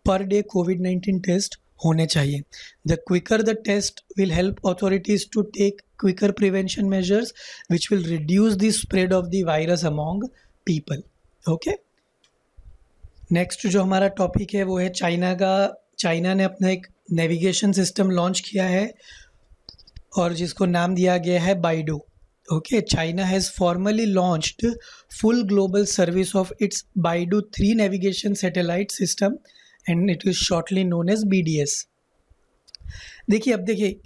per day Covid nineteen test होने चाहिए। The quicker the test will help authorities to take quicker prevention measures which will reduce the spread of the virus among people okay next जो हमारा टॉपिक है वो है चाइना का China ने अपना एक नेविगेशन सिस्टम लॉन्च किया है और जिसको नाम दिया गया है Baidu okay china has formally launched full global service of its baidu 3 navigation satellite system and it is shortly known as bds देखिए अब देखिए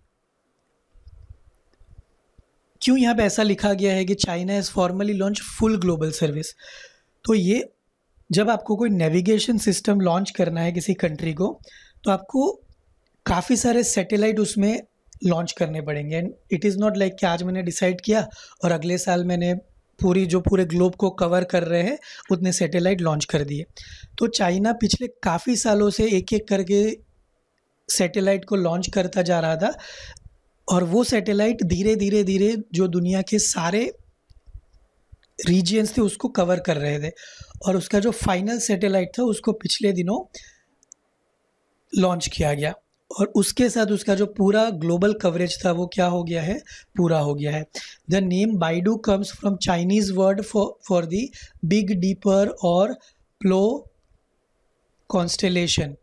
क्यों यहाँ पे ऐसा लिखा गया है कि China has formally launch full global service तो ये जब आपको कोई नेविगेशन सिस्टम लॉन्च करना है किसी कंट्री को तो आपको काफ़ी सारे सैटेलाइट उसमें लॉन्च करने पड़ेंगे। And it is not like कि आज मैंने डिसाइड किया और अगले साल मैंने पूरी जो पूरे ग्लोब को कवर कर रहे हैं, उतने सैटेलाइट लॉन्च कर दिए। तो चाइना पिछले काफ़ी सालों से एक एक करके सैटेलाइट को लॉन्च करता जा रहा था और वो सैटेलाइट धीरे धीरे धीरे जो दुनिया के सारे रीजियंस थे, उसको कवर कर रहे थे। और उसका जो फाइनल सैटेलाइट था, उसको पिछले दिनों लॉन्च किया गया। और उसके साथ उसका जो पूरा ग्लोबल कवरेज था, वो क्या हो गया है? पूरा हो गया है। The name BeiDou comes from Chinese word for for the big dipper और plough constellation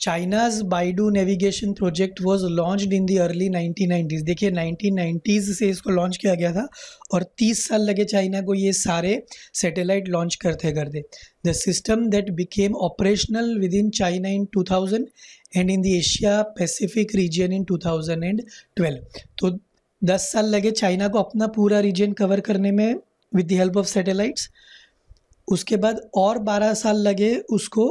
China's BeiDou navigation project was launch in the early nineteen देखिए नाइनटीन से इसको लॉन्च किया गया था और 30 साल लगे चाइना को ये सारे सैटेलाइट लॉन्च करते करते the system that became operational within China in 2000 and in the Asia Pacific region in 2012 तो 10 साल लगे चाइना को अपना पूरा रीजन कवर करने में with the help of satellites उसके बाद और बारह साल लगे उसको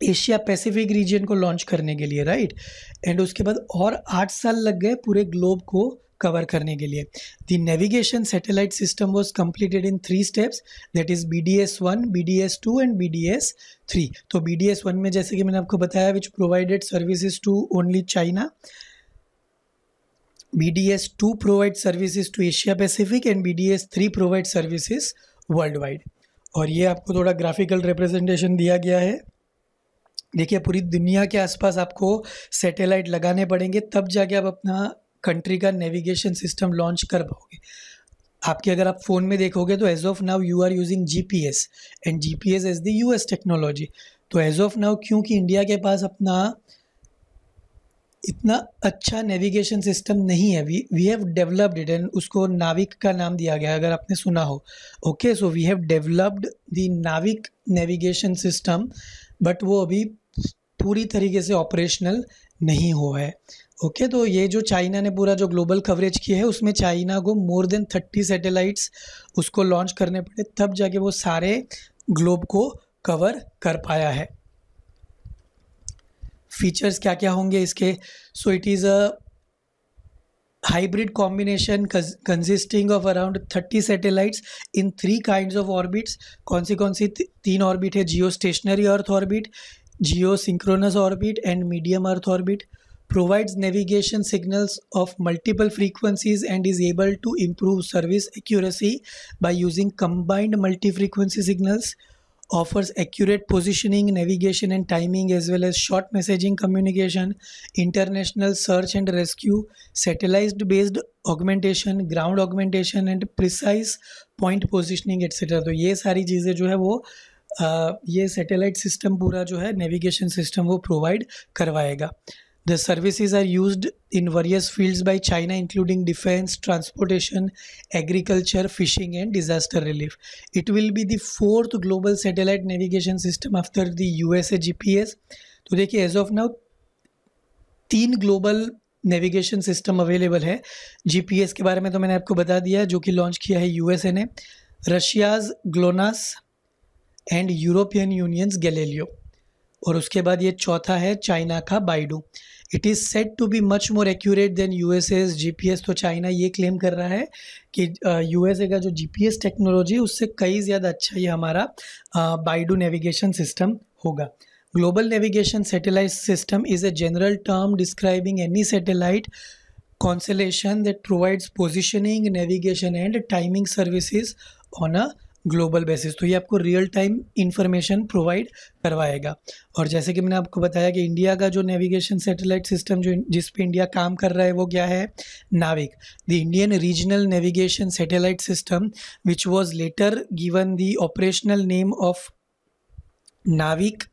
एशिया पैसिफिक रीजन को लॉन्च करने के लिए राइट right? एंड उसके बाद और आठ साल लग गए पूरे ग्लोब को कवर करने के लिए। The navigation satellite system was completed in three steps that is B D S one B D S two and B D S three तो बी डी एस वन में जैसे कि मैंने आपको बताया which provided services to only China B D S two provide services to Asia Pacific and B D S three provide services world wide और ये आपको थोड़ा ग्राफिकल रिप्रेजेंटेशन दिया गया है। देखिए, पूरी दुनिया के आसपास आपको सैटेलाइट लगाने पड़ेंगे, तब जाके आप अपना कंट्री का नेविगेशन सिस्टम लॉन्च कर पाओगे। आपके अगर आप फ़ोन में देखोगे तो as of now you are using G P S and G P S as the U S technology तो एज ऑफ़ नाउ क्योंकि इंडिया के पास अपना इतना अच्छा नेविगेशन सिस्टम नहीं है we we have developed it and उसको नाविक का नाम दिया गया अगर आपने सुना हो। Okay so we have developed the NavIC navigation system but वो अभी पूरी तरीके से ऑपरेशनल नहीं हुआ है। ओके okay, तो ये जो चाइना ने पूरा जो ग्लोबल कवरेज किया है उसमें चाइना को मोर देन थर्टी सैटेलाइट्स उसको लॉन्च करने पड़े तब जाके वो सारे ग्लोब को कवर कर पाया है। फीचर्स क्या क्या होंगे इसके? So it is a hybrid combination consisting of around thirty satellites in three kind of orbits कौन सी कौन सी? तीन ऑर्बिट है geostationary earth orbit geosynchronous orbit and medium earth orbit provides navigation signals of multiple frequencies and is able to improve service accuracy by using combined multi-frequency signals offers accurate positioning navigation and timing as well as short messaging communication international search and rescue satellite based augmentation ground augmentation and precise point positioning etc तो ये सारी चीज़ें जो है वो आ, ये satellite system पूरा जो है नेविगेशन सिस्टम वो प्रोवाइड करवाएगा The services are used in various fields by China, including defense, transportation, agriculture, fishing, and disaster relief. It will be the fourth global satellite navigation system after the USA GPS. तो देखिए as of now तीन global navigation system available है GPS के बारे में तो मैंने आपको बता दिया जो कि लॉन्च किया है यूएसए ने Russia's GLONASS and European unions Galileo और उसके बाद ये चौथा है चाइना का BeiDou. It is set to be much more accurate than U S S G P S तो चाइना ये क्लेम कर रहा है कि यू एस ए का जो जी पी एस टेक्नोलॉजी है, उससे कई ज़्यादा अच्छा ये हमारा बाइडू नेविगेशन सिस्टम होगा। Global navigation satellite system is a general term describing any satellite constellation that provides positioning, navigation and timing services on a global basis तो ये आपको रियल टाइम इंफॉर्मेशन प्रोवाइड करवाएगा। और जैसे कि मैंने आपको बताया कि इंडिया का जो नेविगेशन सैटेलाइट सिस्टम जो जिस पे इंडिया काम कर रहा है, वो क्या है? NavIC. The Indian regional navigation satellite system which was later given the operational name of NavIC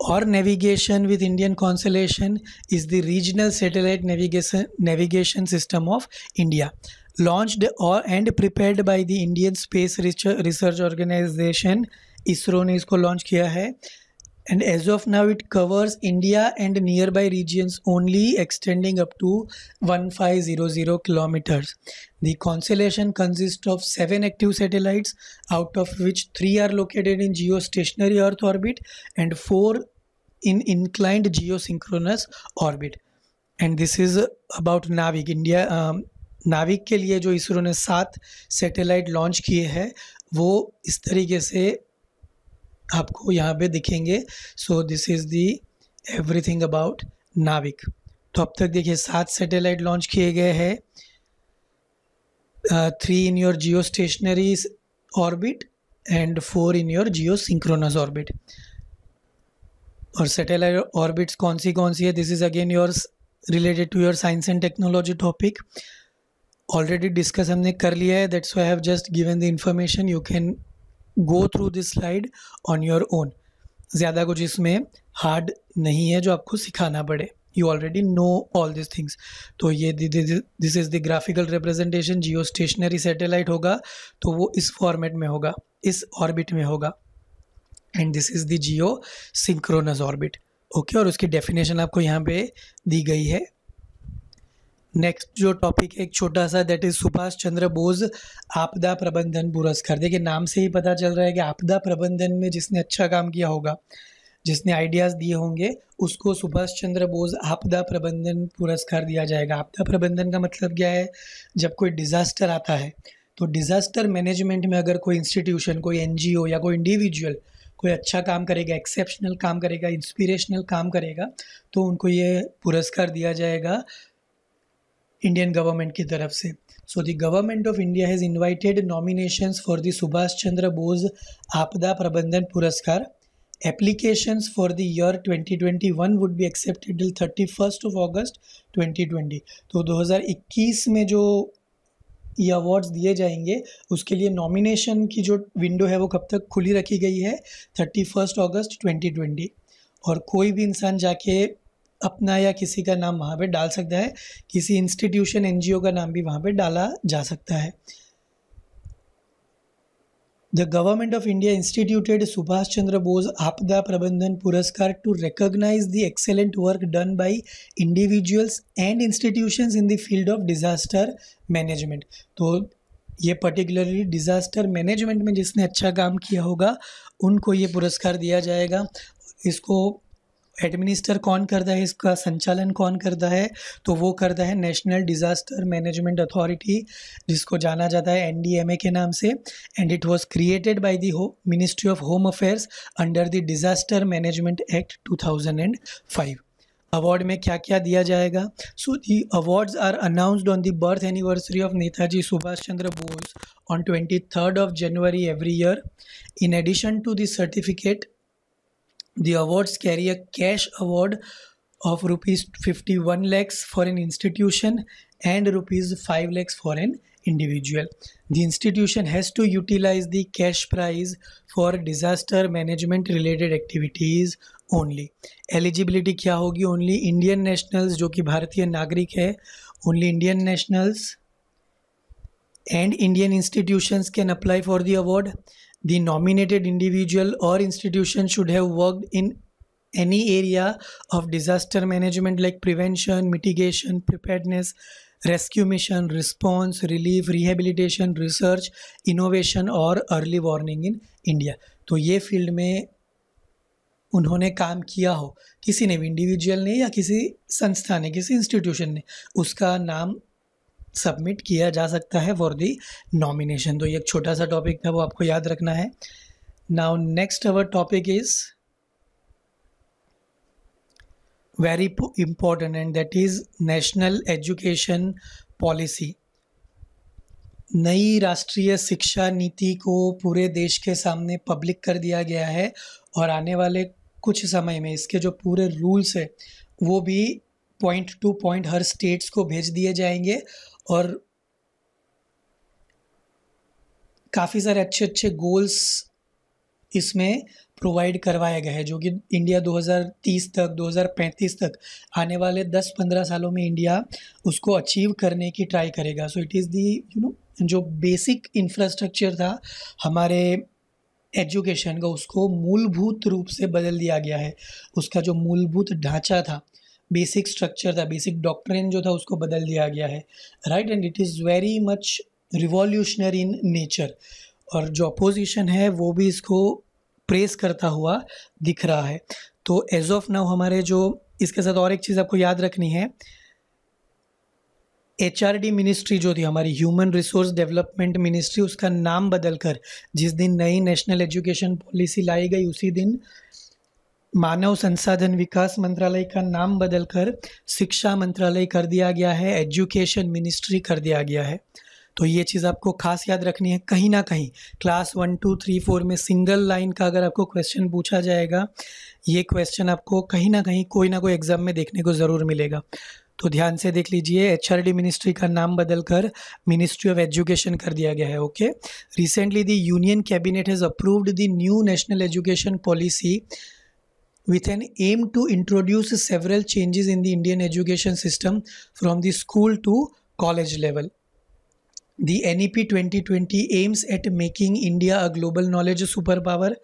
or navigation with Indian constellation, is the regional satellite navigation navigation system of India. launched or and prepared by the Indian Space Research Organization ISRO ने इसको launch किया है and as of now it covers India and nearby regions only extending up to 1500 kilometers. The constellation consists of seven active satellites out of which three are located in geostationary earth orbit and four in inclined geosynchronous orbit and this is about Navig India um, नाविक के लिए जो इसरो ने सात satellite launch किए हैं, वो इस तरीके से आपको यहाँ पे दिखेंगे। So this is the everything about NavIC. तो अब तक देखिए, सात सैटेलाइट लॉन्च किए गए हैं। Three in your geostationary orbit and four in your geosynchronous orbit और सैटेलाइट ऑर्बिट्स कौन सी कौन सी है? This is again your related to your science and technology topic already discuss हमने कर लिया है that's why have just given the information you can go through this slide on your own ज़्यादा कुछ इसमें हार्ड नहीं है जो आपको सिखाना पड़े. You already know all this things तो ये this is the graphical representation geostationary satellite होगा तो वो इस फॉर्मेट में होगा, इस ऑर्बिट में होगा. And this is the geosynchronous orbit okay और उसकी डेफिनेशन आपको यहाँ पे दी गई है. नेक्स्ट जो टॉपिक एक छोटा सा दैट इज़ सुभाष चंद्र बोस आपदा प्रबंधन पुरस्कार। देखिए, नाम से ही पता चल रहा है कि आपदा प्रबंधन में जिसने अच्छा काम किया होगा, जिसने आइडियाज़ दिए होंगे, उसको सुभाष चंद्र बोस आपदा प्रबंधन पुरस्कार दिया जाएगा। आपदा प्रबंधन का मतलब क्या है? जब कोई डिज़ास्टर आता है तो डिज़ास्टर मैनेजमेंट में अगर कोई इंस्टीट्यूशन कोई एनजीओ या कोई इंडिविजुअल कोई अच्छा काम करेगा एक्सेप्शनल काम करेगा इंस्पिरेशनल काम करेगा तो उनको ये पुरस्कार दिया जाएगा। इंडियन गवर्नमेंट की तरफ़ से। So the government of India has invited nominations for the Subhash Chandra Bose Aapda Prabandhan Puraskar applications for the year 2021 would be accepted till 31st of August 2020 तो 2021 में जो ये अवार्ड्स दिए जाएँगे, उसके लिए नॉमिनेशन की जो विंडो है वो कब तक खुली रखी गई है? थर्टी फ़र्स्ट अगस्त ट्वेंटी और कोई भी इंसान जाके अपना या किसी का नाम वहाँ पे डाल सकता है। किसी इंस्टीट्यूशन एनजीओ का नाम भी वहाँ पे डाला जा सकता है। The government of India instituted Subhash Chandra Bose Aapda Prabandhan Puraskar to recognize the excellent work done by individuals and institution in the field of disaster management तो ये पर्टिकुलरली डिजास्टर मैनेजमेंट में जिसने अच्छा काम किया होगा, उनको ये पुरस्कार दिया जाएगा। इसको एडमिनिस्टर कौन करता है, इसका संचालन कौन करता है तो वो करता है नेशनल डिज़ास्टर मैनेजमेंट अथॉरिटी जिसको जाना जाता है एनडीएमए के नाम से and it was created by the ministry of home affairs under the disaster management act 2005 award में क्या क्या दिया जाएगा? So the awards are announced on the birth anniversary of Netaji Subhash Chandra Bose on twenty third of January every year in addition to the certificate The awards carry a cash award of rupees 51 lakhs for an institution and rupees 5 lakhs for an individual. The institution has to utilize the cash prize for disaster management related activities only eligibility क्या होगी only Indian nationals जो कि भारतीय नागरिक है only Indian nationals and Indian institutions can apply for the award The nominated individual or institution should have worked in any area of disaster management like prevention, mitigation, preparedness, rescue mission, response, relief, rehabilitation, research, innovation और early warning in India. तो ये field में उन्होंने काम किया हो किसी ने भी इंडिविजुअल ने या किसी संस्था ने किसी इंस्टीट्यूशन ने उसका नाम सबमिट किया जा सकता है फॉर दी नॉमिनेशन तो ये एक छोटा सा टॉपिक था, वो आपको याद रखना है। Now next our topic is very important and that is national education policy नई राष्ट्रीय शिक्षा नीति को पूरे देश के सामने पब्लिक कर दिया गया है और आने वाले कुछ समय में इसके जो पूरे रूल्स है, वो भी पॉइंट टू पॉइंट हर स्टेट्स को भेज दिए जाएँगे और काफ़ी सारे अच्छे अच्छे गोल्स इसमें प्रोवाइड करवाया गया है, जो कि इंडिया 2030 तक 2035 तक आने वाले 10-15 सालों में इंडिया उसको अचीव करने की ट्राई करेगा। So it is the you know जो बेसिक इंफ्रास्ट्रक्चर था हमारे एजुकेशन का, उसको मूलभूत रूप से बदल दिया गया है। उसका जो मूलभूत ढांचा था बेसिक स्ट्रक्चर था बेसिक डॉक्ट्रिन जो था उसको बदल दिया गया है। Right and it is very much revolutionary in nature और जो अपोजिशन है, वो भी इसको प्रेस करता हुआ दिख रहा है। तो एज ऑफ़ नाउ हमारे जो, इसके साथ और एक चीज़ आपको याद रखनी है। एच आर डी मिनिस्ट्री जो थी, हमारी ह्यूमन रिसोर्स डेवलपमेंट मिनिस्ट्री उसका नाम बदल कर जिस दिन नई नेशनल एजुकेशन पॉलिसी लाई गई, उसी दिन मानव संसाधन विकास मंत्रालय का नाम बदलकर शिक्षा मंत्रालय कर दिया गया है, एजुकेशन मिनिस्ट्री कर दिया गया है। तो ये चीज़ आपको खास याद रखनी है, कहीं ना कहीं class one, two, three, four में सिंगल लाइन का अगर आपको क्वेश्चन पूछा जाएगा, ये क्वेश्चन आपको कहीं ना कहीं कोई ना कोई एग्ज़ाम में देखने को ज़रूर मिलेगा। तो ध्यान से देख लीजिए एचआरडी मिनिस्ट्री का नाम बदलकर मिनिस्ट्री ऑफ़ एजुकेशन कर दिया गया है okay recently the union cabinet has approved the new national education policy with an aim to introduce several changes in the Indian education system from the school to college level. The NEP 2020 aims at making India a global knowledge superpower.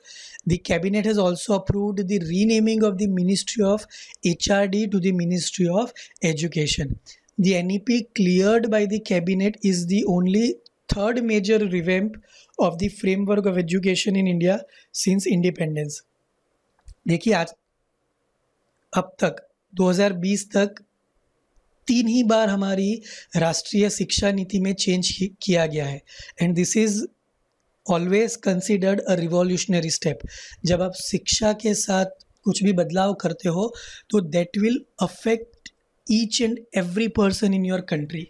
The cabinet has also approved the renaming of the Ministry of HRD to the Ministry of Education. the NEP cleared by the cabinet is the only third major revamp of the framework of education in India since independence. देखिए आज, अब तक 2020 तक तीन ही बार हमारी राष्ट्रीय शिक्षा नीति में चेंज किया गया है। And this is always considered a revolutionary step जब आप शिक्षा के साथ कुछ भी बदलाव करते हो तो that will affect each and every person in your country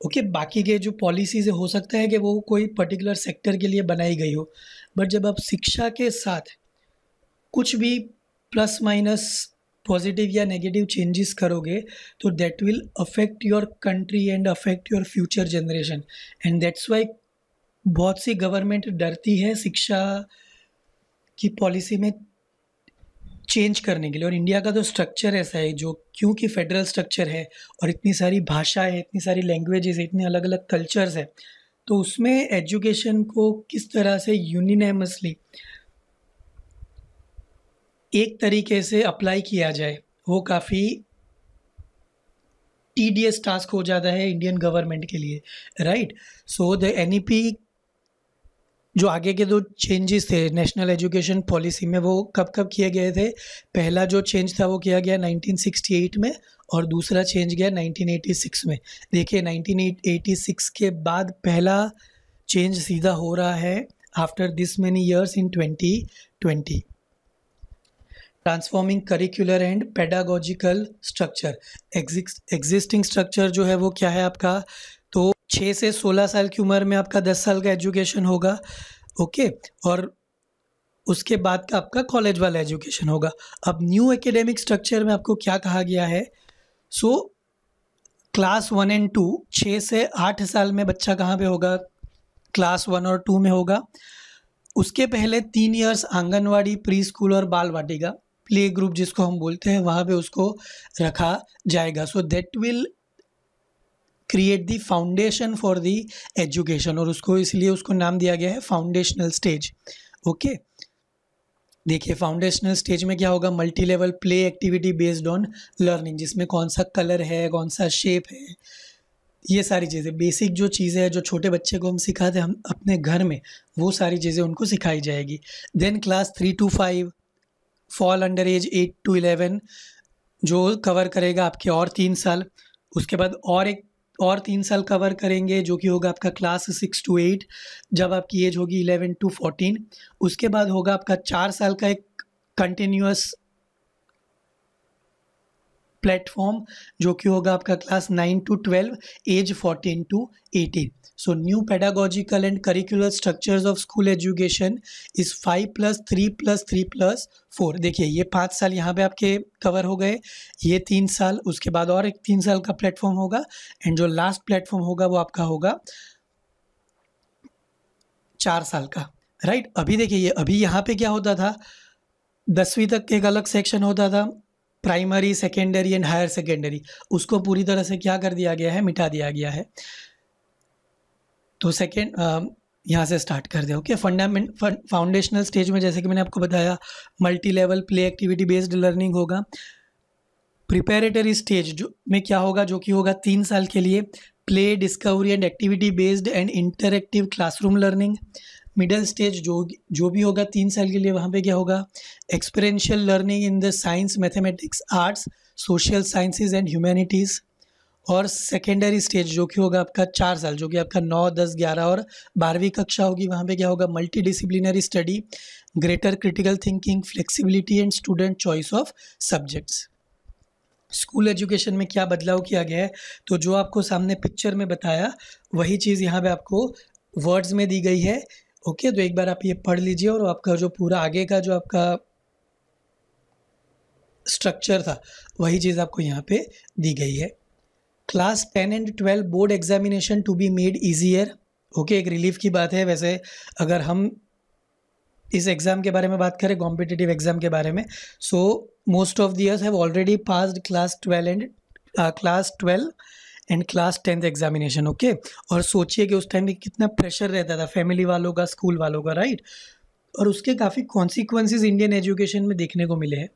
okay बाकी के जो पॉलिसीज़ हो सकता है कि वो कोई पर्टिकुलर सेक्टर के लिए बनाई गई हो। बट जब आप शिक्षा के साथ कुछ भी प्लस माइनस पॉजिटिव या नेगेटिव चेंजेस करोगे तो that will affect your country and affect your future generation and that's why बहुत सी गवर्नमेंट डरती है शिक्षा की पॉलिसी में चेंज करने के लिए। और इंडिया का तो स्ट्रक्चर ऐसा है, जो क्योंकि फेडरल स्ट्रक्चर है और इतनी सारी भाषा है, इतनी सारी लैंग्वेजेस है, इतने अलग अलग कल्चर्स है तो उसमें एजुकेशन को किस तरह से यूनिनेमसली एक तरीके से अप्लाई किया जाए, वो काफ़ी टी डी एस टास्क हो जाता है इंडियन गवर्नमेंट के लिए right so the N E P जो आगे के दो चेंजेस थे नेशनल एजुकेशन पॉलिसी में वो कब कब किए गए थे? पहला जो चेंज था वो किया गया 1968 में और दूसरा चेंज गया 1986 में। देखिए 1986 के बाद पहला चेंज सीधा हो रहा है after this many years in 2020 transforming curricular and pedagogical structure existing structure जो है वो क्या है आपका? तो छः से सोलह साल की उम्र में आपका दस साल का एजुकेशन होगा ओके और उसके बाद का आपका कॉलेज वाला एजुकेशन होगा। अब न्यू एकेडमिक स्ट्रक्चर में आपको क्या कहा गया है? So class one and two छः से आठ साल में बच्चा कहाँ पे होगा? क्लास वन और टू में होगा। उसके पहले तीन इयर्स आंगनवाड़ी प्री स्कूल और बाल वाटिका। प्ले ग्रुप जिसको हम बोलते हैं, वहाँ पे उसको रखा जाएगा। So that will create the foundation for the education और उसको इसलिए उसको नाम दिया गया है फाउंडेशनल स्टेज ओके देखिए फाउंडेशनल स्टेज में क्या होगा? Multi level play activity based on learning जिसमें कौन सा कलर है, कौन सा शेप है, ये सारी चीज़ें। बेसिक जो चीज़ें हैं, जो छोटे बच्चे को हम सिखाते हैं, हम अपने घर में, वो सारी चीज़ें उनको सिखाई जाएगी। Then class three to five fall under age eight to eleven जो कवर करेगा आपके और तीन साल। उसके बाद और एक, और तीन साल कवर करेंगे, जो कि होगा आपका क्लास सिक्स टू एट जब आपकी एज होगी इलेवन टू फोर्टीन उसके बाद होगा आपका चार साल का एक कंटिन्यूस प्लेटफॉर्म जो कि होगा आपका class nine to twelve age fourteen to eighteen so new pedagogical and curricular structures of school education is five plus three plus three plus four देखिए, ये पाँच साल यहाँ पे आपके कवर हो गए, ये तीन साल, उसके बाद और एक तीन साल का प्लेटफॉर्म होगा एंड जो लास्ट प्लेटफॉर्म होगा वो आपका होगा चार साल का राइट right? अभी देखिए, ये अभी यहाँ पे क्या होता था? दसवीं तक एक अलग सेक्शन होता था primary secondary and higher secondary उसको पूरी तरह से क्या कर दिया गया है? मिटा दिया गया है। तो सेकेंड यहाँ से स्टार्ट कर दे ओके फंडामेंट फाउंडेशनल स्टेज में जैसे कि मैंने आपको बताया multi level play activity based learning होगा। प्रिपेरेटरी स्टेज जो, में क्या होगा? जो कि होगा तीन साल के लिए play discovery and activity based and interactive classroom learning middle stage जो जो भी होगा तीन साल के लिए वहाँ पे क्या होगा? Experiential learning in the science mathematics arts social sciences and humanities और सेकेंडरी स्टेज जो कि होगा आपका चार साल, जो कि आपका नौ, दस, ग्यारह और बारहवीं कक्षा होगी, वहाँ पे क्या होगा? Multidisciplinary study greater critical thinking flexibility and student choice of subjects school education में क्या बदलाव किया गया है? तो जो आपको सामने पिक्चर में बताया, वही चीज़ यहाँ पे आपको वर्ड्स में दी गई है। ओके तो एक बार आप ये पढ़ लीजिए और आपका जो पूरा आगे का जो आपका स्ट्रक्चर था, वही चीज़ आपको यहाँ पे दी गई है। Class ten and twelve board examination to be made easier okay, एक रिलीफ की बात है। वैसे अगर हम इस एग्ज़ाम के बारे में बात करें कॉम्पिटिटिव एग्ज़ाम के बारे में so most of theirs have already passed class twelve and class twelve and class tenth examination okay और सोचिए कि उस टाइम में कितना प्रेशर रहता था फैमिली वालों का स्कूल वालों का राइट और उसके काफ़ी कॉन्सिक्वेंसेज इंडियन एजुकेशन में देखने को मिले हैं।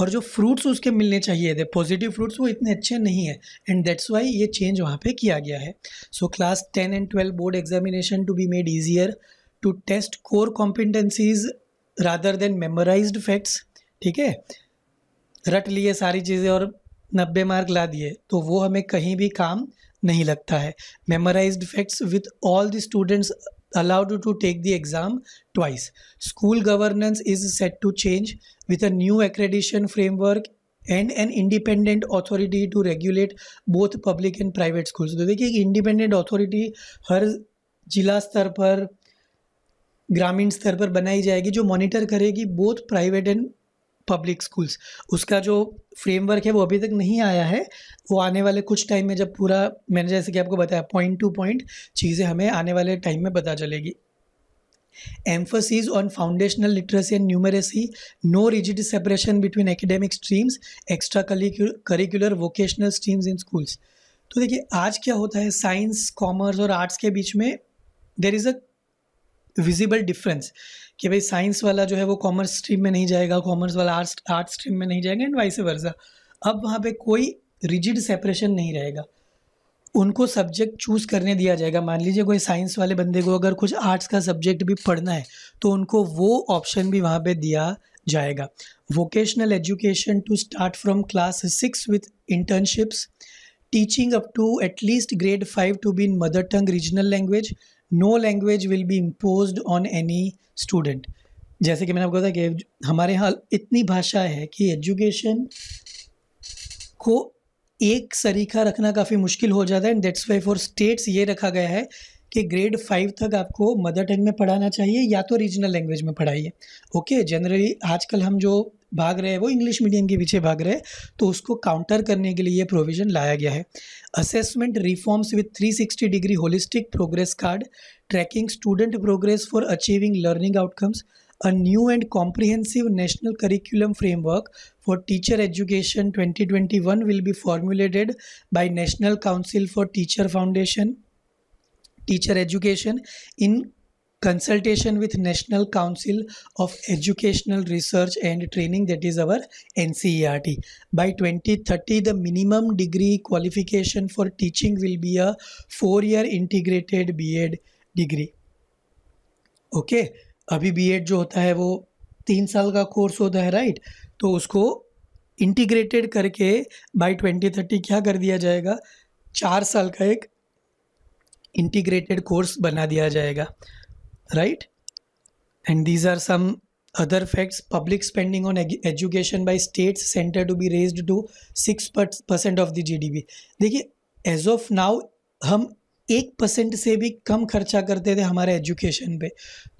और जो फ्रूट्स उसके मिलने चाहिए थे पॉजिटिव फ्रूट्स वो इतने अच्छे नहीं है एंड दैट्स वाई ये चेंज वहाँ पे किया गया है। So class ten and twelve board examination to be made easier to test core competencies rather than memorised facts ठीक है? रट लिए सारी चीज़ें और नब्बे मार्क ला दिए तो वो हमें कहीं भी काम नहीं लगता है memorised facts with all the students allowed to take the exam twice. School governance is set to change with a new accreditation framework and an independent authority to regulate both public and private schools तो देखिए, एक independent authority हर जिला स्तर पर, ग्रामीण स्तर पर बनाई जाएगी, जो मॉनिटर करेगी both private and public schools उसका जो फ्रेमवर्क है वो अभी तक नहीं आया है वो आने वाले कुछ टाइम में जब पूरा मैंने जैसे कि आपको बताया पॉइंट टू पॉइंट चीज़ें हमें आने वाले टाइम में पता चलेगी emphasis on foundational literacy and numeracy no rigid separation between academic streams extra curricular vocational streams in schools तो देखिए आज क्या होता है साइंस कॉमर्स और आर्ट्स के बीच में there is a visible difference कि भाई साइंस वाला जो है वो कॉमर्स स्ट्रीम में नहीं जाएगा कॉमर्स वाला आर्ट्स आर्ट्स स्ट्रीम में नहीं जाएगा एंड वाइस वर्सा अब वहाँ पे कोई रिजिड सेपरेशन नहीं रहेगा. उनको सब्जेक्ट चूज़ करने दिया जाएगा. मान लीजिए कोई साइंस वाले बंदे को अगर कुछ आर्ट्स का सब्जेक्ट भी पढ़ना है तो उनको वो ऑप्शन भी वहाँ पे दिया जाएगा. Vocational education to start from class six with internships teaching up to at least grade five to be in mother tongue regional language no language will be impose on any student जैसे कि मैंने आपको बताया कि हमारे यहाँ इतनी भाषा है कि एजुकेशन को एक सरीखा रखना काफ़ी मुश्किल हो जाता है and that's why for states ये रखा गया है कि ग्रेड फाइव तक आपको मदर टंग में पढ़ाना चाहिए या तो रीजनल लैंग्वेज में पढ़ाइए। ओके जनरली आजकल हम जो भाग रहे हैं, वो इंग्लिश मीडियम के पीछे भाग रहे हैं तो उसको काउंटर करने के लिए ये प्रोविज़न लाया गया है। Assessment reforms with 360 degree holistic progress card tracking student progress for achieving learning outcomes a new and comprehensive national curriculum framework for teacher education 2021 will be formulated by national council for teacher foundation teacher education in consultation with national council of educational research and training that is our ncert by 2030 the minimum degree qualification for teaching will be a four year integrated bed degree okay okay, अभी B Ed जो होता है वो तीन साल का course होता है राइट तो उसको इंटीग्रेटेड करके बाय ट्वेंटी थर्टी क्या कर दिया जाएगा चार साल का एक इंटीग्रेटेड कोर्स बना दिया जाएगा right? And these are some other facts. Public spending on education by states center to be raised to six percent of the GDP देखिए एज ऑफ़ नाउ हम एक परसेंट से भी कम खर्चा करते थे हमारे एजुकेशन पे।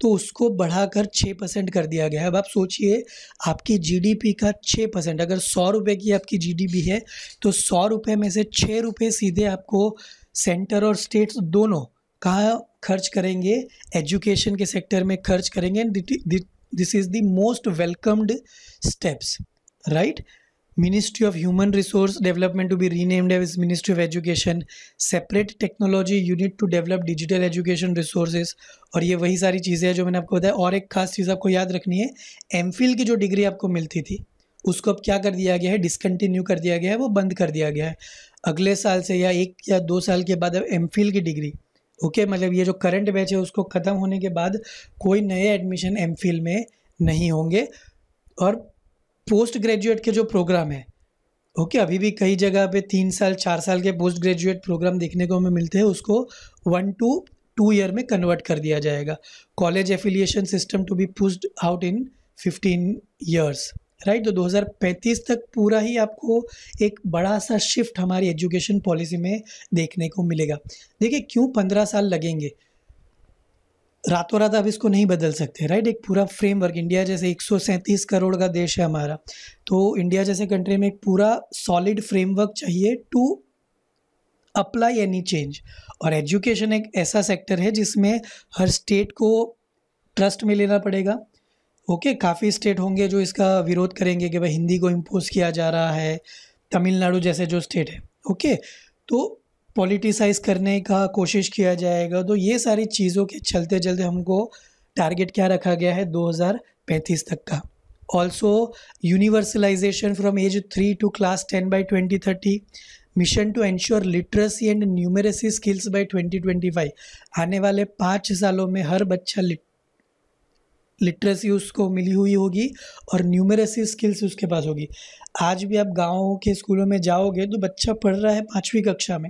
तो उसको बढ़ाकर छः परसेंट कर दिया गया है। अब आप सोचिए, आपकी जीडीपी का छः परसेंट अगर सौ रुपये की आपकी जीडीपी है तो सौ रुपये में से छः रुपये सीधे आपको सेंटर और स्टेट्स दोनों कहाँ खर्च करेंगे, एजुकेशन के सेक्टर में खर्च करेंगे this is the most welcomed steps right ministry of human resource development to be renamed as ministry of education separate technology unit to develop digital education resources और ये वही सारी चीज़ें हैं जो मैंने आपको बताया। और एक खास चीज़ आपको याद रखनी है एम की जो डिग्री आपको मिलती थी, उसको अब क्या कर दिया गया है? डिसकंटिन्यू कर दिया गया है, वो बंद कर दिया गया है। अगले साल से या एक या दो साल के बाद अब एम की डिग्री ओके okay, मतलब ये जो करंट बैच है उसको ख़त्म होने के बाद कोई नए एडमिशन एम में नहीं होंगे। और पोस्ट ग्रेजुएट के जो प्रोग्राम है ओके okay, अभी भी कई जगह पे तीन साल चार साल के पोस्ट ग्रेजुएट प्रोग्राम देखने को हमें मिलते हैं उसको वन टू टू ईयर में कन्वर्ट कर दिया जाएगा। College affiliation system to be pushed out in fifteen years right तो 2035 तक पूरा ही आपको एक बड़ा सा शिफ्ट हमारी एजुकेशन पॉलिसी में देखने को मिलेगा। देखिए, क्यों पंद्रह साल लगेंगे? रातों रात आप इसको नहीं बदल सकते राइट एक पूरा फ्रेमवर्क इंडिया जैसे एक सौ सैंतीस करोड़ का देश है हमारा तो इंडिया जैसे कंट्री में एक पूरा सॉलिड फ्रेमवर्क चाहिए टू अप्लाई एनी चेंज और एजुकेशन एक ऐसा सेक्टर है जिसमें हर स्टेट को ट्रस्ट में लेना पड़ेगा। ओके काफ़ी स्टेट होंगे जो इसका विरोध करेंगे कि भाई हिंदी को इम्पोज किया जा रहा है, तमिलनाडु जैसे जो स्टेट है ओके तो पॉलिटिसाइज करने का कोशिश किया जाएगा। तो ये सारी चीज़ों के चलते चलते हमको टारगेट क्या रखा गया है 2035 तक का। Also, universalization from age 3 to class 10 by 2030 mission to ensure literacy and numeracy skills by 2025 आने वाले पाँच सालों में हर बच्चा लिटरेसी उसको मिली हुई होगी और न्यूमरेसी स्किल्स उसके पास होगी। आज भी आप गाँव के स्कूलों में जाओगे तो बच्चा पढ़ रहा है पाँचवीं कक्षा में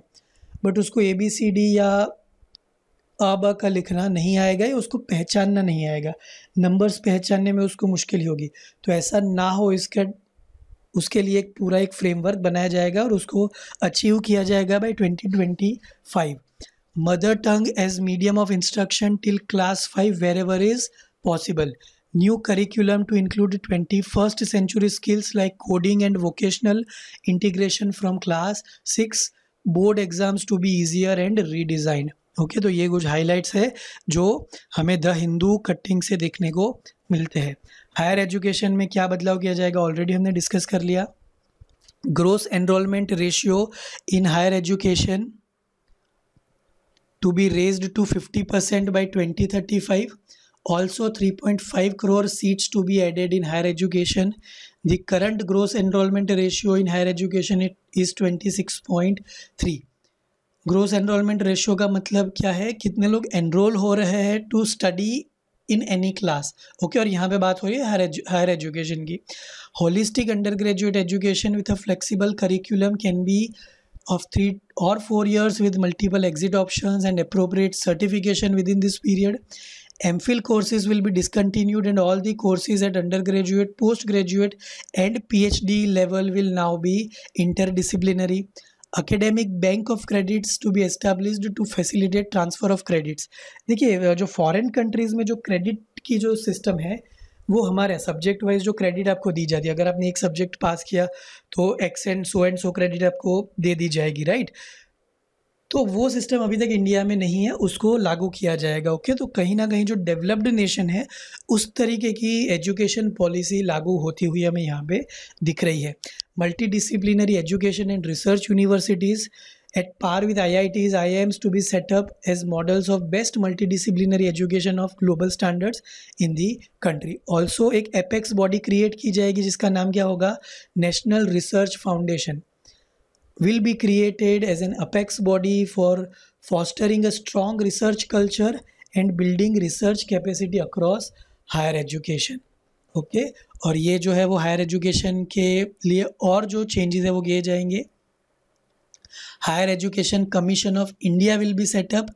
बट उसको ए बी सी डी या अब का लिखना नहीं आएगा या उसको पहचानना नहीं आएगा। नंबर्स पहचानने में उसको मुश्किल होगी। तो ऐसा ना हो इसका, उसके लिए एक पूरा एक फ्रेमवर्क बनाया जाएगा और उसको अचीव किया जाएगा by twenty twenty five mother tongue as medium of instruction till class five wherever is possible. New curriculum to include 21st century skills like coding and vocational integration from class 6 board exams to be easier and redesign okay तो ये कुछ highlights है जो हमें the Hindu cutting से देखने को मिलते हैं। हायर एजुकेशन में क्या बदलाव किया जाएगा? ऑलरेडी हमने डिस्कस कर लिया। Gross enrolment ratio in higher education to be raised to 50 percent by 2035 also 3.5 crore seats to be added in higher education. The current gross enrollment ratio in higher education it is 26.3 gross enrolment ratio का मतलब क्या है? कितने लोग enrol हो रहे हैं to study in any class okay और यहाँ पे बात हो रही है हायर एजुकेशन की holistic undergraduate education with a flexible curriculum can be of three और four years with multiple exit option and appropriate certification within this period M Phil courses will be discontinued and all the courses at undergraduate postgraduate and P H D level will now be inter disciplinary academic bank of credits to be establish to facilitate transfer of credits देखिए जो foreign countries में जो credit की जो system है, वो हमारे subject wise जो क्रेडिट आपको दी जाती है। अगर आपने एक सब्जेक्ट पास किया तो X and so and so credit आपको दे दी जाएगी राइट right? तो वो सिस्टम अभी तक इंडिया में नहीं है, उसको लागू किया जाएगा ओके तो कहीं ना कहीं जो डेवलप्ड नेशन है, उस तरीके की एजुकेशन पॉलिसी लागू होती हुई हमें यहाँ पे दिख रही है। Multidisciplinary education and research universities at par with I I Ts I Ms to be set up as models of best multidisciplinary education of global standards in the country also एक एपेक्स बॉडी क्रिएट की जाएगी, जिसका नाम क्या होगा? National research foundation will be created as an apex body for fostering a strong research culture and building research capacity across higher education okay? और ये जो है वो हायर एजुकेशन के लिए और जो चेंजेस है वो किए जाएँगे higher education commission of India will be set up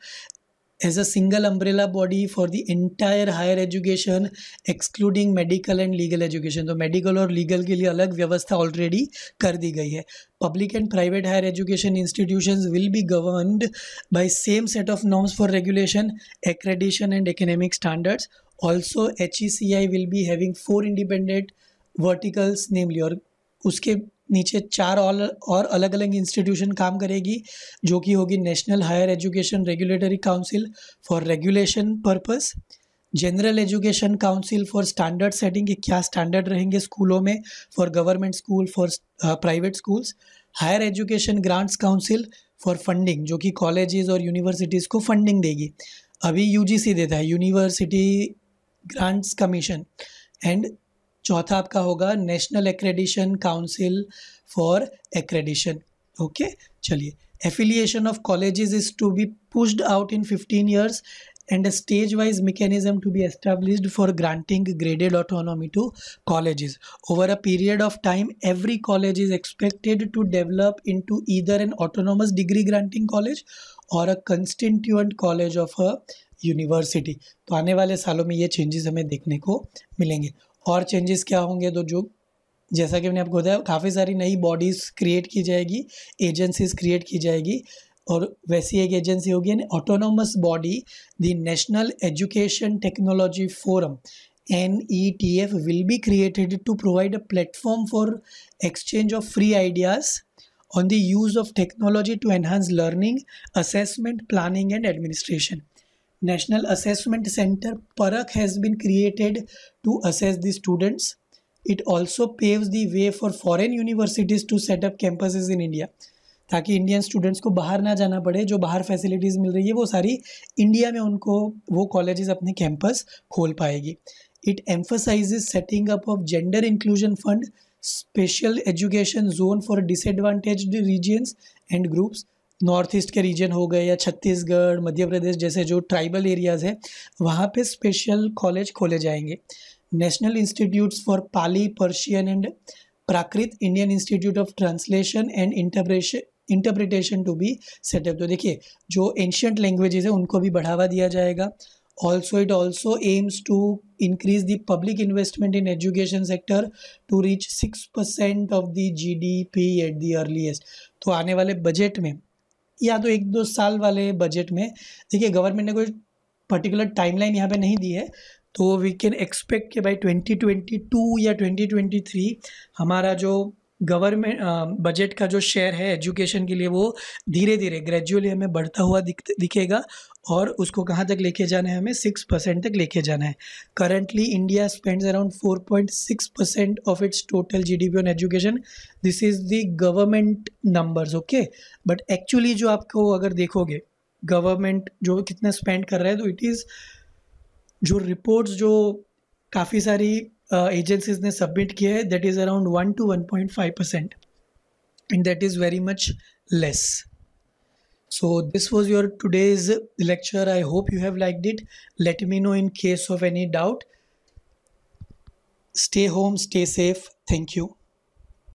as a single umbrella body for the entire higher education excluding medical and legal education तो medical और legal के लिए अलग व्यवस्था already कर दी गई है public and private higher education institutions will be governed by same set of norms for regulation accreditation and academic standards also HECI will be having four independent verticals namely और उसके नीचे चार और और अलग अलग इंस्टीट्यूशन काम करेगी, जो कि होगी national higher education regulatory council for regulation purpose general education council for standard setting के क्या स्टैंडर्ड रहेंगे स्कूलों में for government school for private schools higher education grants council for funding जो कि कॉलेजेस और यूनिवर्सिटीज़ को फंडिंग देगी। अभी यूजीसी देता है यूनिवर्सिटी ग्रांट्स कमीशन एंड चौथा आपका होगा national accreditation council for accreditation okay चलिए। Affiliation of college is to be pushed out in fifteen years and a stage wise mechanism to be established for granting graded autonomy to colleges over a period of time every college is expected to develop into either an autonomous degree granting college और a constituent college of a university तो आने वाले सालों में ये changes हमें देखने को मिलेंगे। और चेंजेस क्या होंगे तो जो, जैसा कि मैंने आपको बताया, काफ़ी सारी नई बॉडीज़ क्रिएट की जाएगी एजेंसीज क्रिएट की जाएगी, और वैसी एक एजेंसी होगी, यानी autonomous body the national education technology forum N E T F will be created to provide a platform for exchange of free ideas on the use of technology to enhance learning assessment planning and administration National Assessment Center Parak has been created to assess the students. It also paves the way for foreign universities to set up campuses in India. ताकि Indian students को बाहर ना जाना पड़े जो बाहर facilities मिल रही है वो सारी इंडिया में उनको वो कॉलेजेस अपने कैंपस खोल पाएगी it emphasises setting up of gender inclusion fund special education zone for disadvantage regions and groups north east के रीजन हो गए या छत्तीसगढ़, मध्य प्रदेश जैसे जो ट्राइबल एरियाज़ है, वहाँ पे स्पेशल कॉलेज खोले जाएँगे। National institutes for Pali Persian and Prakrit Indian institute of translation and interpretation interpretation to be set up तो देखिए, जो एंशियंट लैंग्वेजेस है, उनको भी बढ़ावा दिया जाएगा। Also it also aims to increase the public investment in education sector to reach six percent of the G D P at the earliest तो आने वाले बजट में या तो एक दो साल वाले बजट में। देखिए गवर्नमेंट ने कोई पर्टिकुलर टाइमलाइन यहाँ पे नहीं दी है तो वी कैन एक्सपेक्ट कि भाई 2022 या 2023 हमारा जो गवर्नमेंट बजट का जो शेयर है एजुकेशन के लिए वो धीरे धीरे ग्रेजुअली हमें बढ़ता हुआ दिख दिखेगा। और उसको कहाँ तक लेके जाना है हमें? सिक्स परसेंट तक लेके जाना है। Currently India spends around four point six percent of its total G D P on education this is the government numbers okay but actually जो आपको अगर देखोगे गवर्नमेंट जो कितना स्पेंड कर रहा है तो इट इज़ जो रिपोर्ट्स जो काफ़ी सारी एजेंसीज uh, ने सबमिट किया है that is around one to one point five percent and that is very much less so this was your today's lecture. I hope you have liked it. Let me know in case of any doubt. Stay home stay safe. Thank you